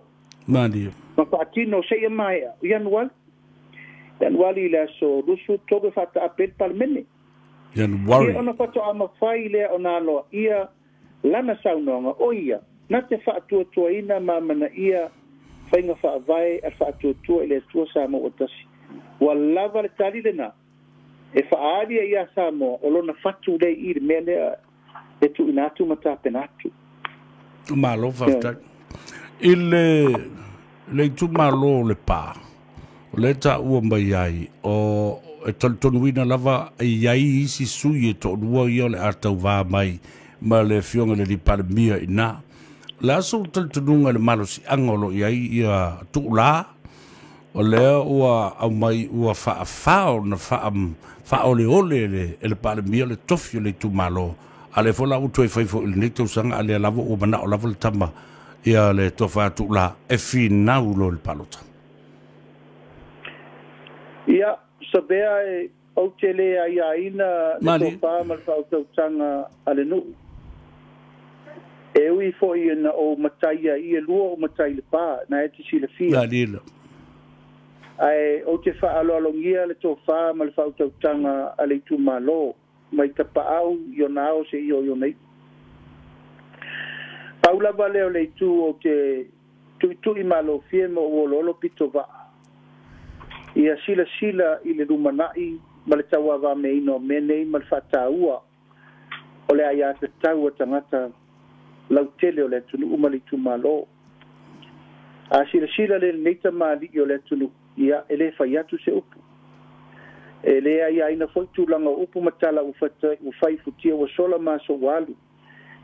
malio ma faatino seʻia maeʻa i anuali i anuali i le aso lusu toge faataʻapele palemene ian wari ona fato'amafai lea ona aloa ia lana saunoaga o ia na te fa'atuatuaina mamanaia faiga fa'avae a fa'atuatua i le atua sa maua tasi ua lava le tali lena e fa'aali ai iā sa moa o lona fatu lei i le mea lea e tu'uina atu matapena atu malo faafetagi i le le itumālō o le pā o le ta'ua mai ai o e talutonuina lava e iai isi sui e toʻalua ia o le a tauvā mai ma le fioga le lipalemia inā le aso talitonuga i le malosiaga o loo iai ia tuulā o lea ua aumai ua faafā ona faaoleole le e le paalemia le tofi o le itumālo a le fola utu ai fai foʻi lenei tausaga a lea lava ua manaʻo lava le tama ia le tofa tuulā e finau lo le palota ia yeah. sabea e au te le a ia ina ne tō pā mara pa tau tanga ale nu. E ui fo i ana o matai a ia lua o matai le pā, na e te si le fia. Nā lila. Ai, o te wha alalongia le tō pā mara pa tau tanga ale tū mā lō, mai ta pa au yo nao se io yo nei. Paula vale o le tu o ke tu i malo fie mo o lolo pito va. ia silasila i le lumana'i ma le tauava meina o menei ma le fa'atāua o le a iā tatau a tagata lautele o le atunuu ma le itumālō asilasila le lenei tamāli'i o le atunuu ia e lē fai atu se upu e lē a aina fo'i tulaga o upu ma tala ua faifutia ua sola masou alu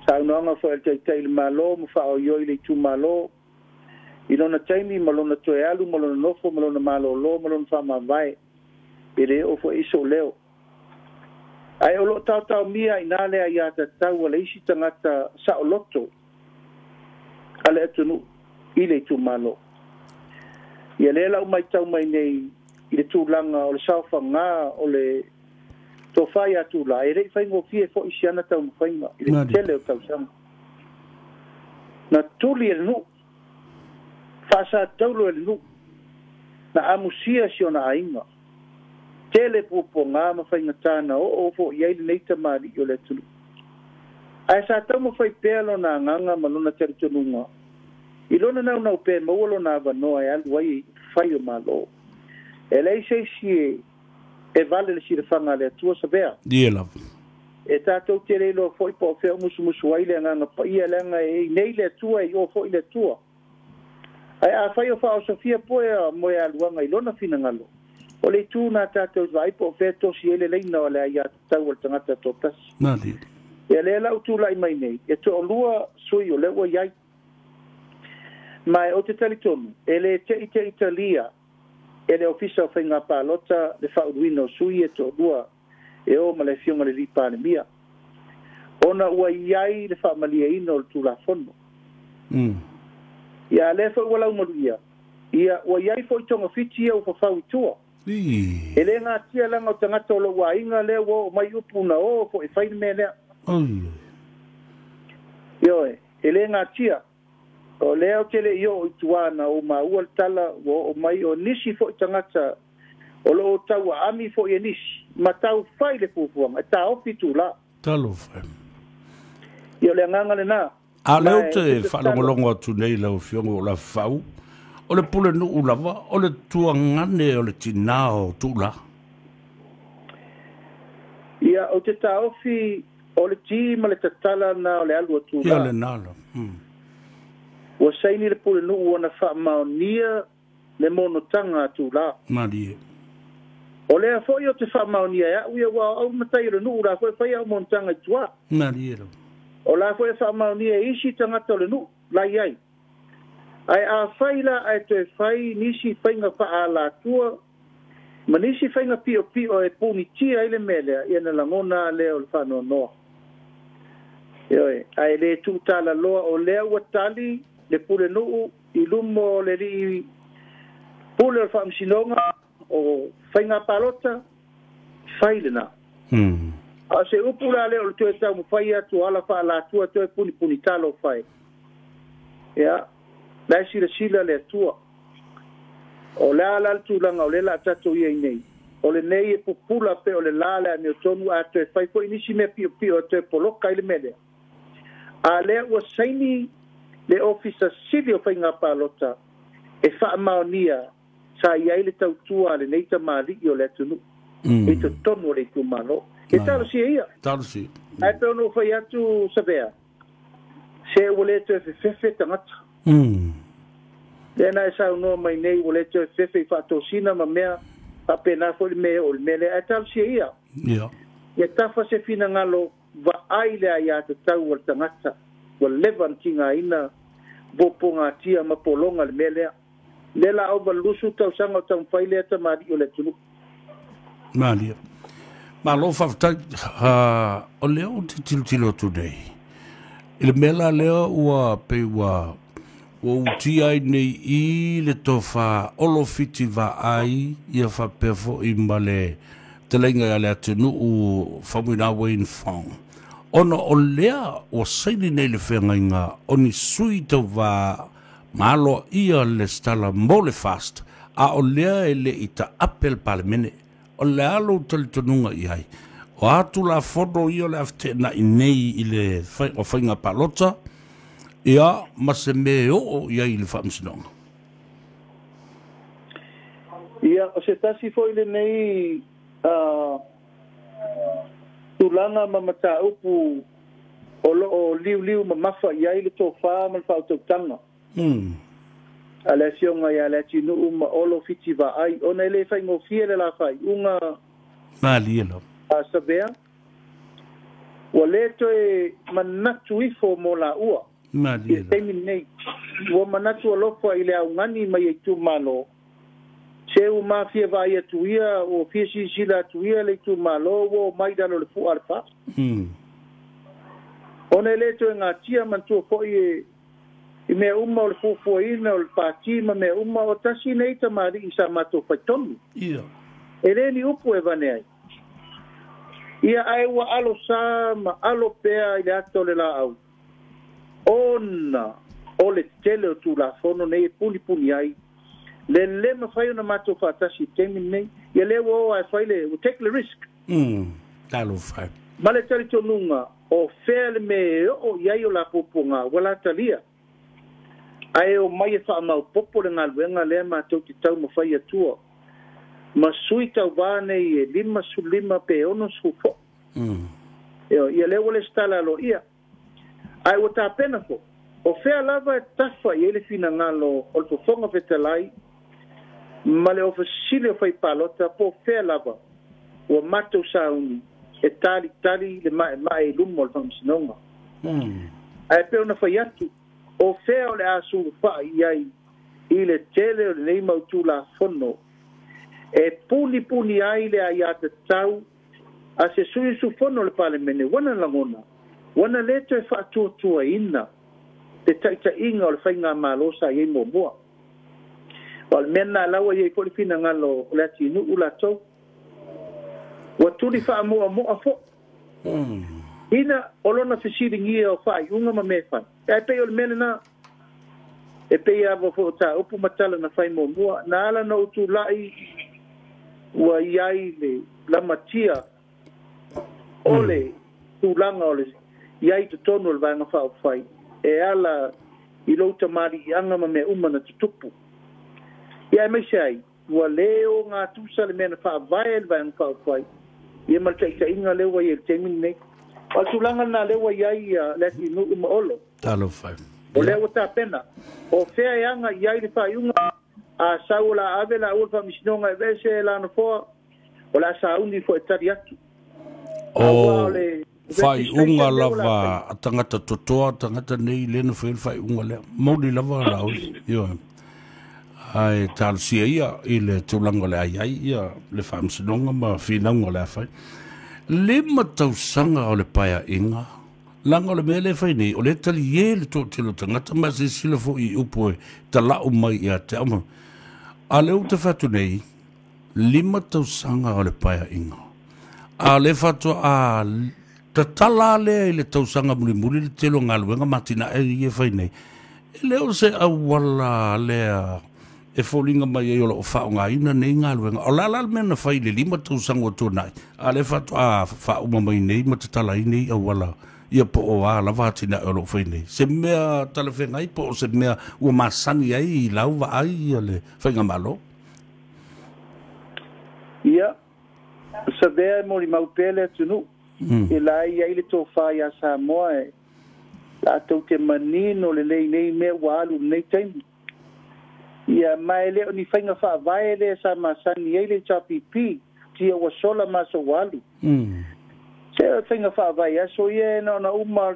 saunoaga fo'i le taitai i le mālō ma fa'aoioi le itumālō i lona taimi ma lona toe alu ma lona nofo ma lona malōlō ma lona faamavae pe lē o foi iso leo ae o loo taotaomia inā lea iā tatau a le isi tagata saʻoloto a le atunuu i le itumālō ia lea laʻu mai tau mai nei i le tulaga o le saofagā o le tofā iā tulā e leʻi faigofie foʻi isi ana taumafaiga i le tele o tausaga na tuli e lanuu fa sa taulo lu na amusia si ona ainga tele pupo nga ma fa nga tana o o fo ye le leita ma di yo le tulu ai sa ta mo fa pelo na nga nga ma lu na tulu nga i lo na na na pe ma wo lo na no ai al wai fa yo ma lo e, e se si e, e vale le si de fa le tu sa bea di la e ta to tele lo fo po fe mo su mo ai le nga nga pa ia le nga e nei le tu ai yo fo i le tua ai ai a fai o fa o sofia po e mo ia lua mai lona fina ngalo o le tu na ta te vai po fe to si ele le ina le ia tau o tanga ta totas na di e le la o tu e la mai nei e to lua sui o le o iai mai o te tali tonu e le te i te italia e le ofisa o fenga pa lota le fa uruino sui e to lua e o ma le fionga le li pane mia ona ua iai le fa malia ina o le tu la fono mm ia le foi ua laumaluia ia ua iai foi togafiti ia ua fafau itua e lē gatia laga o tagata o lou aiga lea ua oo mai upu na o foi e faina mea lea ioe e lē gatia o lea o te leʻi oo ituā na ou maua le tala ua oo mai o nisi foʻi tagata o loo tau aami foʻi e nisi matau fai le fuafuaga e taofi tulā talo ia o le agaga lenā A leo te whanongolongo atu nei lau fiongo o la fau, o le pule nu ulawa, o le tua ngane o le tina o tula. Ia, o te taofi, o le ti ma le tatala na o le alu o tula. Ia le nalo. Mm. O saini le pule nu uana wha maonia le mono tanga a tula. Marie. O a fo i o te wha maonia ya, ui a wā au matai le la ura, koe fai au mono tanga i tua. Marie. Marie o la foi sa maunia e isi tanga tole nu la iai ai a faila ai te fai nisi painga fa a la tua ma nisi painga pio pio e puni tira ele mele i ana langona leo le fano noa ai le tu tala loa o lea ua tali le pule nuu i le li pule o fa o fainga palota faile na. Hmm a se upu la le o te tau mo fai atu ala fa la tua te puni puni talo fai ya la si le sila le tua o le ala tu la o le la tatu ye nei o le nei e pupula pe o le la le ne tonu atu fai ko inisi me pio pio te polo kai mele a le o saini le ofisa sili o fai ngapa lota e fa maonia sa yai le le nei ta mali yo le tunu mm. e to le tu malo Ke tālu si e ia. Tālu si. Ai pēo nō whai atu sabea. Se e wale tō e whewhe tangata. Hmm. Lēnā e sāu nō mai nei wale tō e whewhe i whātō sina ma mea a pēnā fōli mea o mele. Ai tālu si e ia. Ia. Yeah. Ia tāwha se whina ngalo wa aile a iātu tau wale tangata. Wa levan ki ngā ina bopo ngā tia ma polonga le mele. Lēlā au wa lusu tau sanga tau whaile e tamari o le tunu. Mālia. Mālia. ma lo fafutai ha o leo te tilotilo atu nei i le mea la lea ua pei ua ua utia ai nei i le tofa olofiti vaai ia faapea foʻi ma le talaiga a le atunuu faumuinā in fong ona o lea ua saini nei le feagaiga o ni sui tauvā ma aloa ia le stala mo le fast a o lea e leʻi taape le palemene o le alo talitonuga i ai o atu lafono ia o le afetenaʻi nei i le o faiga palota ia ma se mē e oo i ai i le faamasinoga ia o se tasi foʻi lenei tulaga ma mataupu o loo liuliu mamafa i ai le tofā ma le faautautaga hmm a le asioga ia le atinuu ma olo fitivaai ona e lē faigofie le la faaiʻuga malie lo asavea ua lē toe manatu ifo mo laʻua malie ua e manatu alofa i le augani mai ai e tumālō se u mafia atu ia ua fia silasila atu ia le itumālō ua o mai lalo le fu'a hmm. le fa'a ona e lē toe gatia manatua fo'i e i mea uma o le fuafuaina o le pati ma mea uma o tasi nei tamālii sa matou faitonu ia e lē ni upu e vane ai ia ae ua alo sā ma alo pea i le ata o le laau ona o le tele o tulafono nei e punipuni ai lele mafai ona matou faatasi temi nei ia le ua o ae fai le ua take le risk talofai mm, ma le talitonuga o fea le me o'o i ai o la puapuaga ua la talia ae o mai e faamaopopo le galuega lea matou titau ma fai atua ma sui tauvā nei e lima sulima pe ono sufo mm. ia lea ua le sitalalo ia ae ua tapena fo o fea lava e tafa i ai le finagalo o le fofoga fetalai ma le ofasili o faipalota po fea lava ua matou sauni e talitali le ma i lumo o le faamasinoga mm. ae pea ona fai atu o feo le asu pa iai i le tele o le ima utu la fono e puni puni ai le ai ata tau a se sui su fono le pale mene wana langona wana leto e faa tua ina te taita inga o le fainga malosa i mo mua o le mena lawa i poli fina ngalo le ati inu ula tau wa tuli faa mua mua fo mm. ina olona fesiri ngia o faa yunga mamefana ai pei ole mele nā. E pei a wafo o tā upu matala na whai mōmua. Nā ala na utu lai ua iai le lamatia ole hmm. tūlanga ole iai te tonu le vanga whao whai. E ala i louta mari i anga ma mea umana te tupu. Ia e meise ai, ua leo ngā tūsa le mea na whaavai le vanga whao whai. Ia mara ta inga leo wa i e te nei. Fasulanga na lewa yai ya uh, lesi nu umaolo. Talo fa. O lewa ta pena. O fea yanga yai li fa yunga a sau ave la ulfa misinonga e vese la no fo o la sa undi fo etari aki. O fai unga lava tangata totoa tangata nei lena fo el fai unga lea. Mouni lava la ulfa. Yo Ai tal sia ia i le tulanga le ai ia le fa misinonga ma finanga le fai. Yo le matausaga o le paeaʻiga laga o le mea le fai nei o le taliē le toʻatino tagata ma silasila foʻi i upu e talaʻu mai iā te ama a le te fatu nei lima tausaga o le paeaʻiga a le fatua a tatala lea i le tausaga muli le telo galuega matinaʻe ia fai e nei e le o se wala lea e folinga mai yo lo fa nga ina nei nga lo nga ola la men fa ile lima tu sang o tu nai ale fa a fa u ma mai nei mata tala i nei o wala ia po o a la vati na e o lo fa nei se me a tala fe nga i po se me u ma san ia i la u va ai ale fa nga malo ya sa de mo li ma pele tu nu e la ia ile to fa ia sa mo e la tau hmm. e e. te manino le nei nei me wa alu nei taimu ia mai le ni fainga fa vai le sa masani ai le cha pipi tia wa sola maso walu mm se fainga fa vai ia so ye no na uma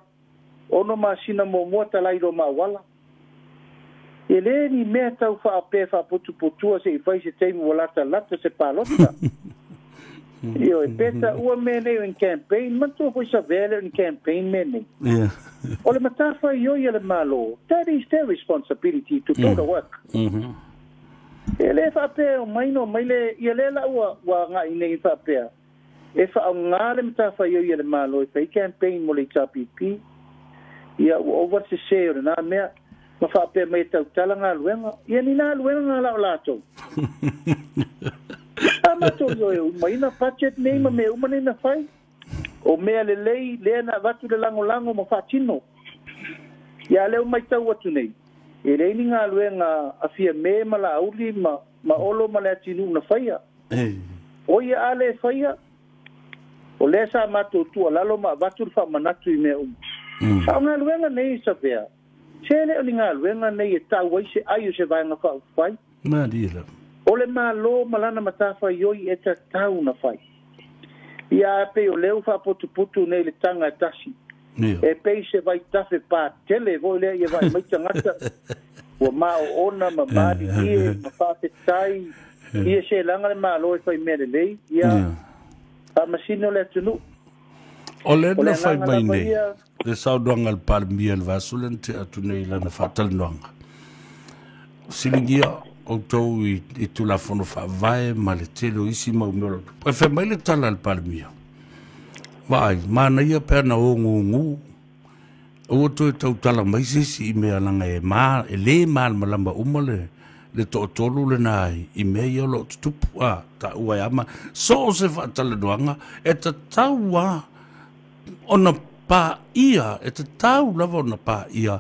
ono ma sina mo mota lai ro ma wala ele ni meta u fa pe fa potu potu se vai se tem wala ta lata se palota Io mm-hmm. e pensa mm-hmm. u me ne in campaign, ma tu puoi sapere in campaign me ne. Yeah. Ole ma fa io io malo. That is their responsibility to do the mm. work. Mhm. Ele fa pe o mai mele mai le la u wa nga ine i fa pe. E fa o nga le ma fa io io malo e fa i campaign mo le chapip. Ia over se share na me ma fa pe me tau talanga luenga. Ia ni na luenga la la to ama to yo e uma ina pachet nei ma me uma nei na fai o me ale lei le na vatu le lango lango mo fatino ya le uma tau atu nei e le ninga lue nga afia me mala uli ma ma olo ma le tinu na fai ya o ye ale fai ya o le sa ma to tu ala lo ma vatu fa manatu i me um mm. sa nga lue nga nei sa fai ya Tēne o ni ngā ruenga nei e tāu ai se ai o se vāenga whau whai. Mā di e O le mā lō malana matāwha yoi e ta tau na whai. Ia pe o leu wha potu putu nei le tanga e tasi. E pe se vai tafe pā tele, voi lea i e vai maita ngata. Wa mā o ona, ma māri i e, ma whāte tai. Ia se langa le mā lō e whai mere lei. Ia, a masino le atunu. O le na whai mai nei. Le sau duanga le pāle mi e le vāsulente atunei lana whātal nuanga. Silingia. Silingia ou tou i tou la fono fa vae, ma le te lo isi ma umeo lotu. E fe mai le tala al palmia. Vai, ma na ia pe ana o ngu ngu, o tou e tau tala mai se si i mea langa e ma, e le ma al malamba umale, le to tolu le nai i mea ia lo tutupu a ta ua e ama. So se fa tala duanga, e ta tau a ona pa ia, e ta tau lava ona pa ia,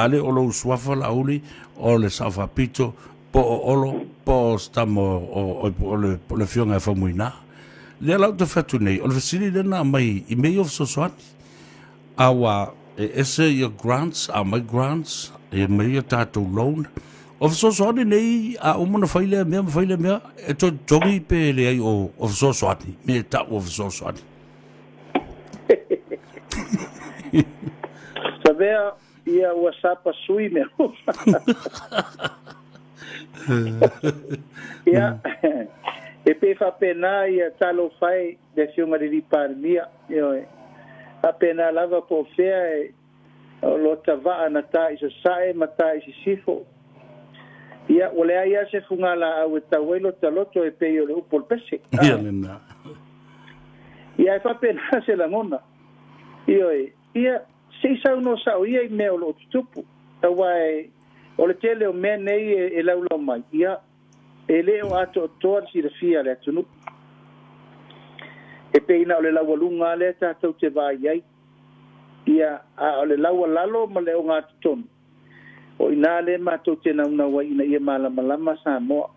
ale o lo suafala uli, o le safa pito, o le safa pito, po o olo, po stamo o, o, o, le, o le fionga e whamuina. Le alau te whatu nei, o le whasiri rena mai i mei of sosoani. Awa, e ese i grants, a mai grants, e mei a tātou loan. O sosoani nei, a umana whailea mea, whailea mea, e to tongi pe le ai o, o sosoani, me tau o sosoani. Sabea, ia wasapa sui mea. ya e pe pena ia talo de si uma de parmia y eh, lava po fea eh, lo tava anata i sae mata i sifo ia ole ai se la taloto pese fa ah. pena se la mona eh, uno i me lo O le tele o me nei e, e mai. Ia, e le o ato o toa si le fia le atunu. E peina o le lau alunga le tātou te vai ai. Ia, a o le lau alalo ma le o ngātu tonu. O ina le mātou te nauna wai ina ia malama lama sā moa.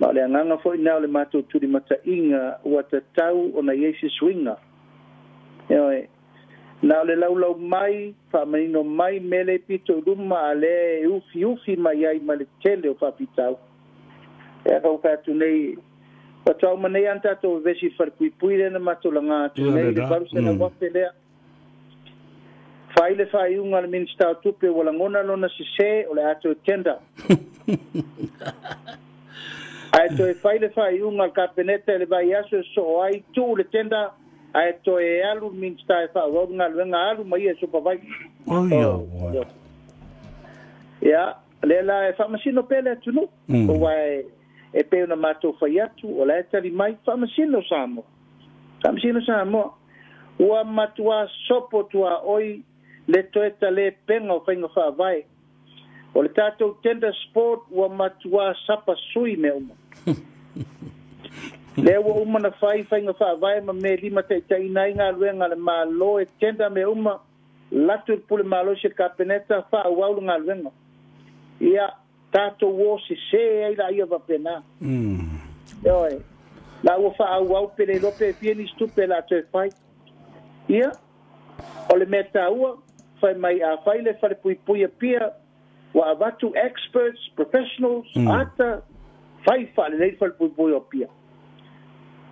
Ma le anganga fo ina o le mātou turi mata inga ua tatau o na iesi swinga. Ia, na le lau lau mai fa mai me le pitou luma u fi u fi mai ai ma le tele o pitau e u fatu nei patau manei ana tatou vesi falikuipui lena matulaga tu nei le na mm. wape lea fai le faiuga le minista o tupe ngona lo lona sesē o le ato toe tenda ae toe fai le faiuga le kapeneta le vai aso e ai tu le tenda a e toe e alu minsta e whao, rau ngā luenga alu mai e sopa vai. Oh, ia, ia. Ia, le la e whamasino pele atu no, mm. o wai e peo na mātou whai atu, o la e tali mai, whamasino sa amo. Whamasino sa amo. Ua matua sopo tua oi, le toe ta le penga o whainga wha vai. O le tātou tender sport, ua matua sapa sui me umo le ua uma na fai faiga faavae ma me lima taʻitaʻina ai galuega le mālō e tenda me uma latu i le pule mālō se kapeneta faauau le galuega ia tatou ō sesē ai laia vapenā eoe mm. la ua faauau pelelope e fia ni stupe e latou e fai ia o le mea tāua fai mai a fai le falepuipui a pia ua avatu experts professionals mm. ata fai faalelei falepuipui o pia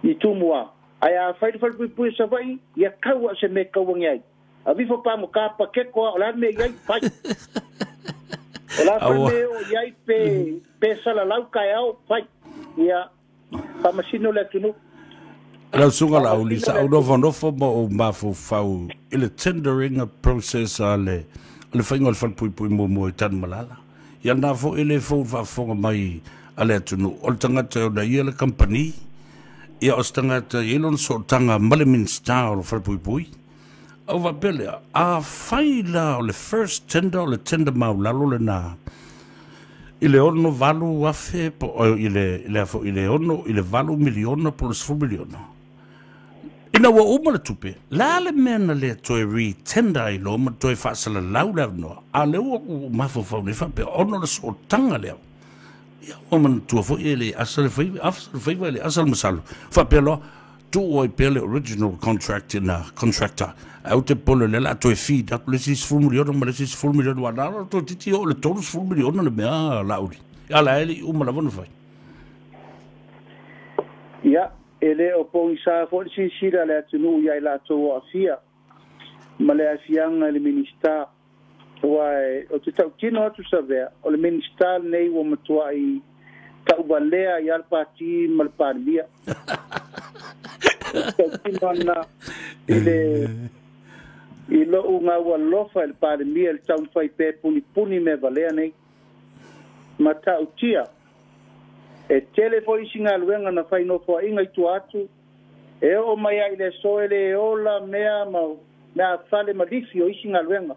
i tumua ae afai le falupupui savai ia kau se me kauagi ai avifo pamokapa kekoa o la mei ai fai o la fame o iai pe pe salalau kaeao fai ia faamasino le atunuu lausuga laau lisa'aunofonofo ma ou mafaufau i le tenderinga process a le le faiga o le falapuipui muamua i e tanu malala ia na foʻi le fou faafofoga mai a le atunuu o le tagata ona ia le ia o tagata i lona sootaga ma le minista o le falepuipui aua pea lea afai la o le first tender o le tender maulalo lenā i le ono valu afe po i le le afo i le ono i le valu miliona po le sefulu miliona ina ua uma le tupe la le mea na le toe retenda i lo ma toe faasalalau le avanoa a le ua ku mafaufau nei faapea ono le sootaga le au ia ua manatua foʻi e le asa le faiva e le asa le masalo faapealoa tuu ai pea le original contract ina contractor au te polo le latou e fi datu le sisifulu miliona ma um le sisifulu miliona uanā latou titi oo le tolu sifulu miliona le mea lauli a la e uma lava na fai ia e lē o pogi foʻi le silasila le atunuu iai latou o afia ma le afiaga i le minista uae o te taʻukino atu savea o le minista nei ua matua i taʻuvalea iā le pati ma le palemia tautino ana i le i loʻu gaualofa i le palemia i le taunifai pe punipuni me valea nei ma tautia e tele foʻi isigaluega na fainofoaʻiga itua atu e oo mai ai le so e le ola mea ma me afale ma lifi o isigaluega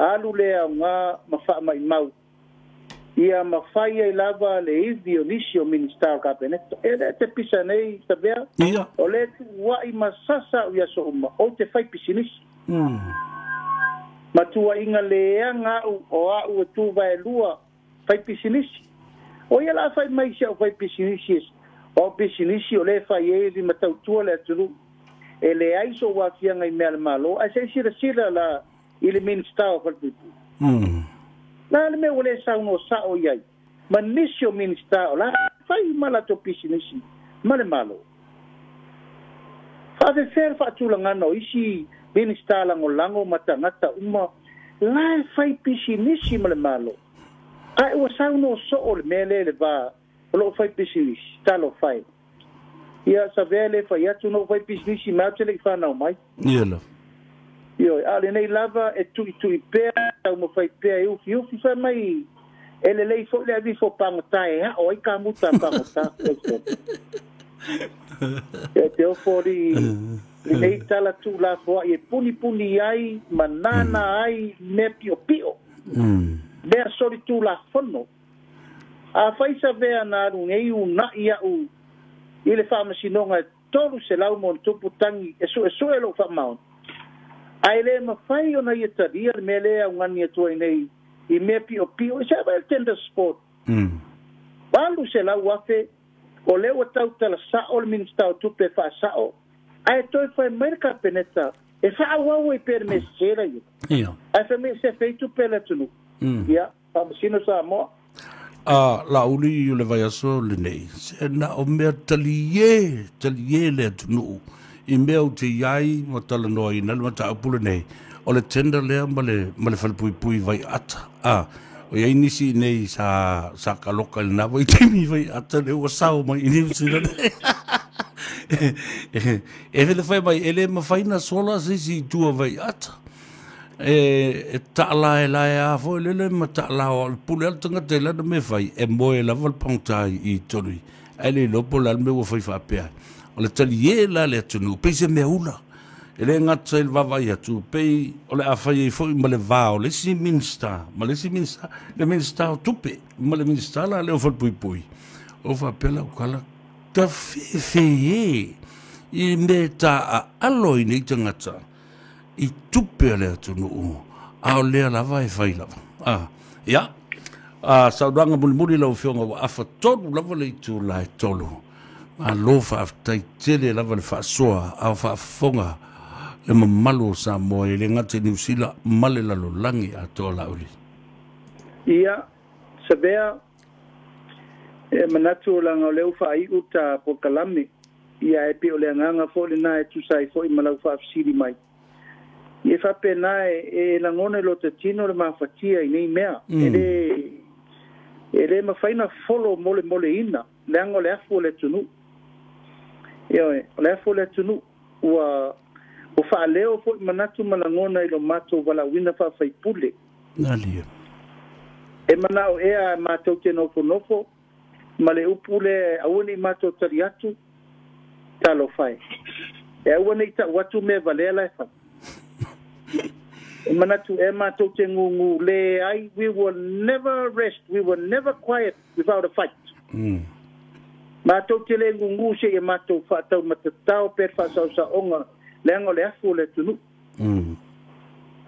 alu le a nga ma fa mai mau ia ma fa ia i lava le i dionisio ministar ka pene e le te pisa nei sa vea o le tu wa i ma sasa u ia so uma o te fai pisinis hmm. ma tu wa inga le a nga u o a u e tu vai lua fai pisinis o ia la fai mai se o fai pisinis o pisinisi o le fai e di ma tau tua le atu e le aiso wa fianga i mea le malo a se sira sira la ili minstao falpipu mm. Na le mea ua sa sauno sa'o i ai manisio minstao la fai ma latou pisinisi ma le malo faafefea le fa'atulagana o isi minista lango ma tagata uma la e fai pisinisi ma le malo ae ua sauno so'o le mea lē le va o fai pisinisi talofae ia savea lē fai atu no'o fai pisinisi ma atu e le'i mai Yelo. lava Yo, ale nei lava e tu tu i pe, tau mo fai pe e ufi ufi fai mai. Ele lei fo le avi fo pangota e ha, o i ka muta pangota. E te ofori, li nei tala tu la fo e puni puni ai, manana mm. ai, me pio pio. Lea mm. sori tu la fono. A fai sa vea na aru ngei u na ia u, ile fa masinonga e tolu se lau mon tupu tangi, e su e su e lo fa maon. Mm. A e le ma fay yon a ye taliyan me le a wanyet woy ne i me pi opi, wè se a wè l ten de sport. Wè al wè se la wwafè, wè le wè tau tal sa o, l meni tau tupe fa sa o, a e to yon fè mweni ka peneta, e fa wè wè wè per mè sè la yon. A e fè mè se fè yon tupe lè tounou. Hmm. Ya, pa mè sinousa a mò. A, la wè yon le vayasò lè ne, se na wè taliyen, taliyen lè tounou. i mea o te iai ma tala noa i nalu ma taa pula nei o le tenda lea ma le, ma pui vai ata a o iai nisi nei sa, sa kaloka le nawa i teimi vai ata le ua sao mai i ni usina nei e fele fai mai ele ma fai na sola si si tua vai ata e e ta la e la e afo le le ma ta la o pule al tanga te la me fai e moe e la val pangtai i tonui ele lopo la me ua fai fapea o le tali e la le atunu pei se mea ula e le ngata i e le vavai atu pei o le awhai e fwoi ma le vāo le si minister ma le si minister le minister o tupe ma le minister la le ofal pui pui o fa pela ukala ta fe fe e i me ta a alo i nei tangata i tupe a le atunu o a o lea lava e fai lava ah. ya yeah. a uh, sauranga mulimuri lau fionga wa afa tolu lava le itu lai tolu alofa afitai tele lava le faasoa ao faafofoga le mamalu o sa moa i e le gata niusila ma le lalolagi atoa laʻuli ia savea e manatu o le ufa i uta po pokalame ia e pe o le agaga foʻi lenā e tusai foʻi ma lau faafasili mai ia faapena e lagona i lo tatino le mafatia i nei mea ele e mm. lē e mafaina folo mole le agao le afu le tunuu ioe o le afo le atunuu ua ua faaleo foʻi manatu ma lagona i lo matou valauina faafaipule alia e manao ea e matou te nofonofo ma le upu le aua nei matou tali atu talofae e aua nei tau atu mea valea lae fa e manatu e matou te gugū ai we will never rest we will never quiet without a fight mm. ma te lengu ngū se e mātou whātau ma te tau per whāsau sa onga leanga le afu le tunu. Mm.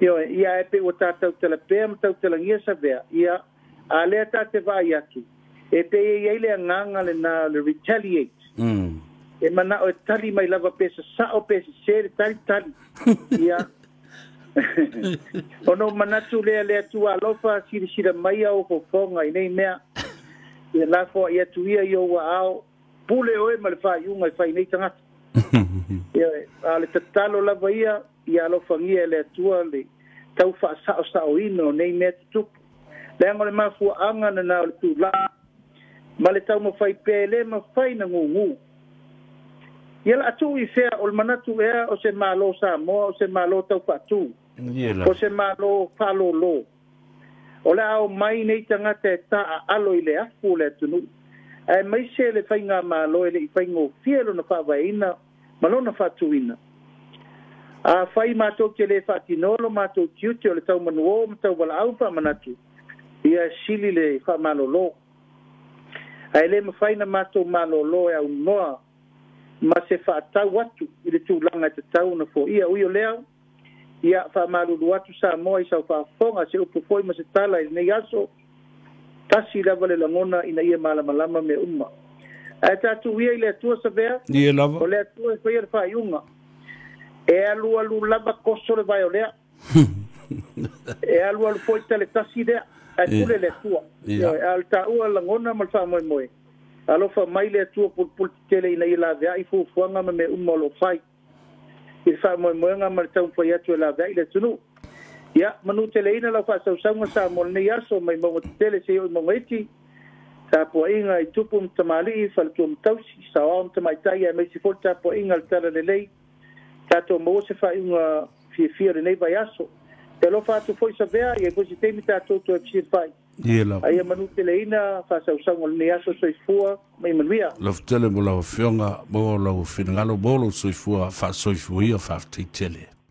Ia e, ia e pe o tātou te la pēr ma tātou te ngia sa vea. Ia, a lea tā te vāi aki. E pe e ile lea nganga le na le retaliate. Mm. E mana o e tali mai lava pēsa sa o se sere tali tali. Ia. ono manatu lea lea tua alofa sirisira mai au ho fonga i nei mea e la fo ia tu ia io wa ao pule o e mal fa iu mai fa nei tanga e ale tatalo la vaia ia lo fa ia le tua le tau fa sa sa o ino nei met tu le mo le mafu anga na na tu la ma le tau mo fa pele mo fa na ngu ngu ia la tu i fa o mana tu e o se malo sa mo o se malo tau fa tu e o se malo fa lo lo o le mai nei tanga e taa alo i le afu le tunu. E mai se le whainga mā loe le i whaingo fielo na whawaina, malona whatuina. A whai mātou ke le whati nolo mātou kiute o le tau manu o ma tau wala aupa manatu. Ia sili le wha malo lo. A ele ma whaina mātou malo lo e au noa ma se wha tau atu i le tū langa te tau na fō ia uio leo, ia faamālūlū atu sa moa i saufaafofoga se upu foi ma se tala i lenei aso tasi lava le lagona ina ia malamalama me uma ae tatū ia i le atua savea o le atua e faia le faaiuga e alualu lava koso le vaeolea e alu foi tale tasi lea ae tule le atua a u la mona ma le faamoemoe fa mai le pul pul tele ina ia laveaʻi fuafuaga ma me umma lo fai ki fa mo mo nga mar tau fa yatu e la vai le tunu ya manu te leina la fa sau sau sa mo ne ya so mai mo te le se yo mo ngeti ta po inga i tupu mtamali i fal tu mtau si sa wa mtamai tai a mei si fol ta po inga le tara le lei ta to mo se fa inga fie fie re nei vai aso te lo fa tu fo i sa vea i e gozi te mi ta to tu e pisir fai ia la aia e manute leina faasausaga o lenei aso soifua mai manuia lafutele mo lau afioga mo lau finagalo mo lou soifua faasoifuia faafetaitele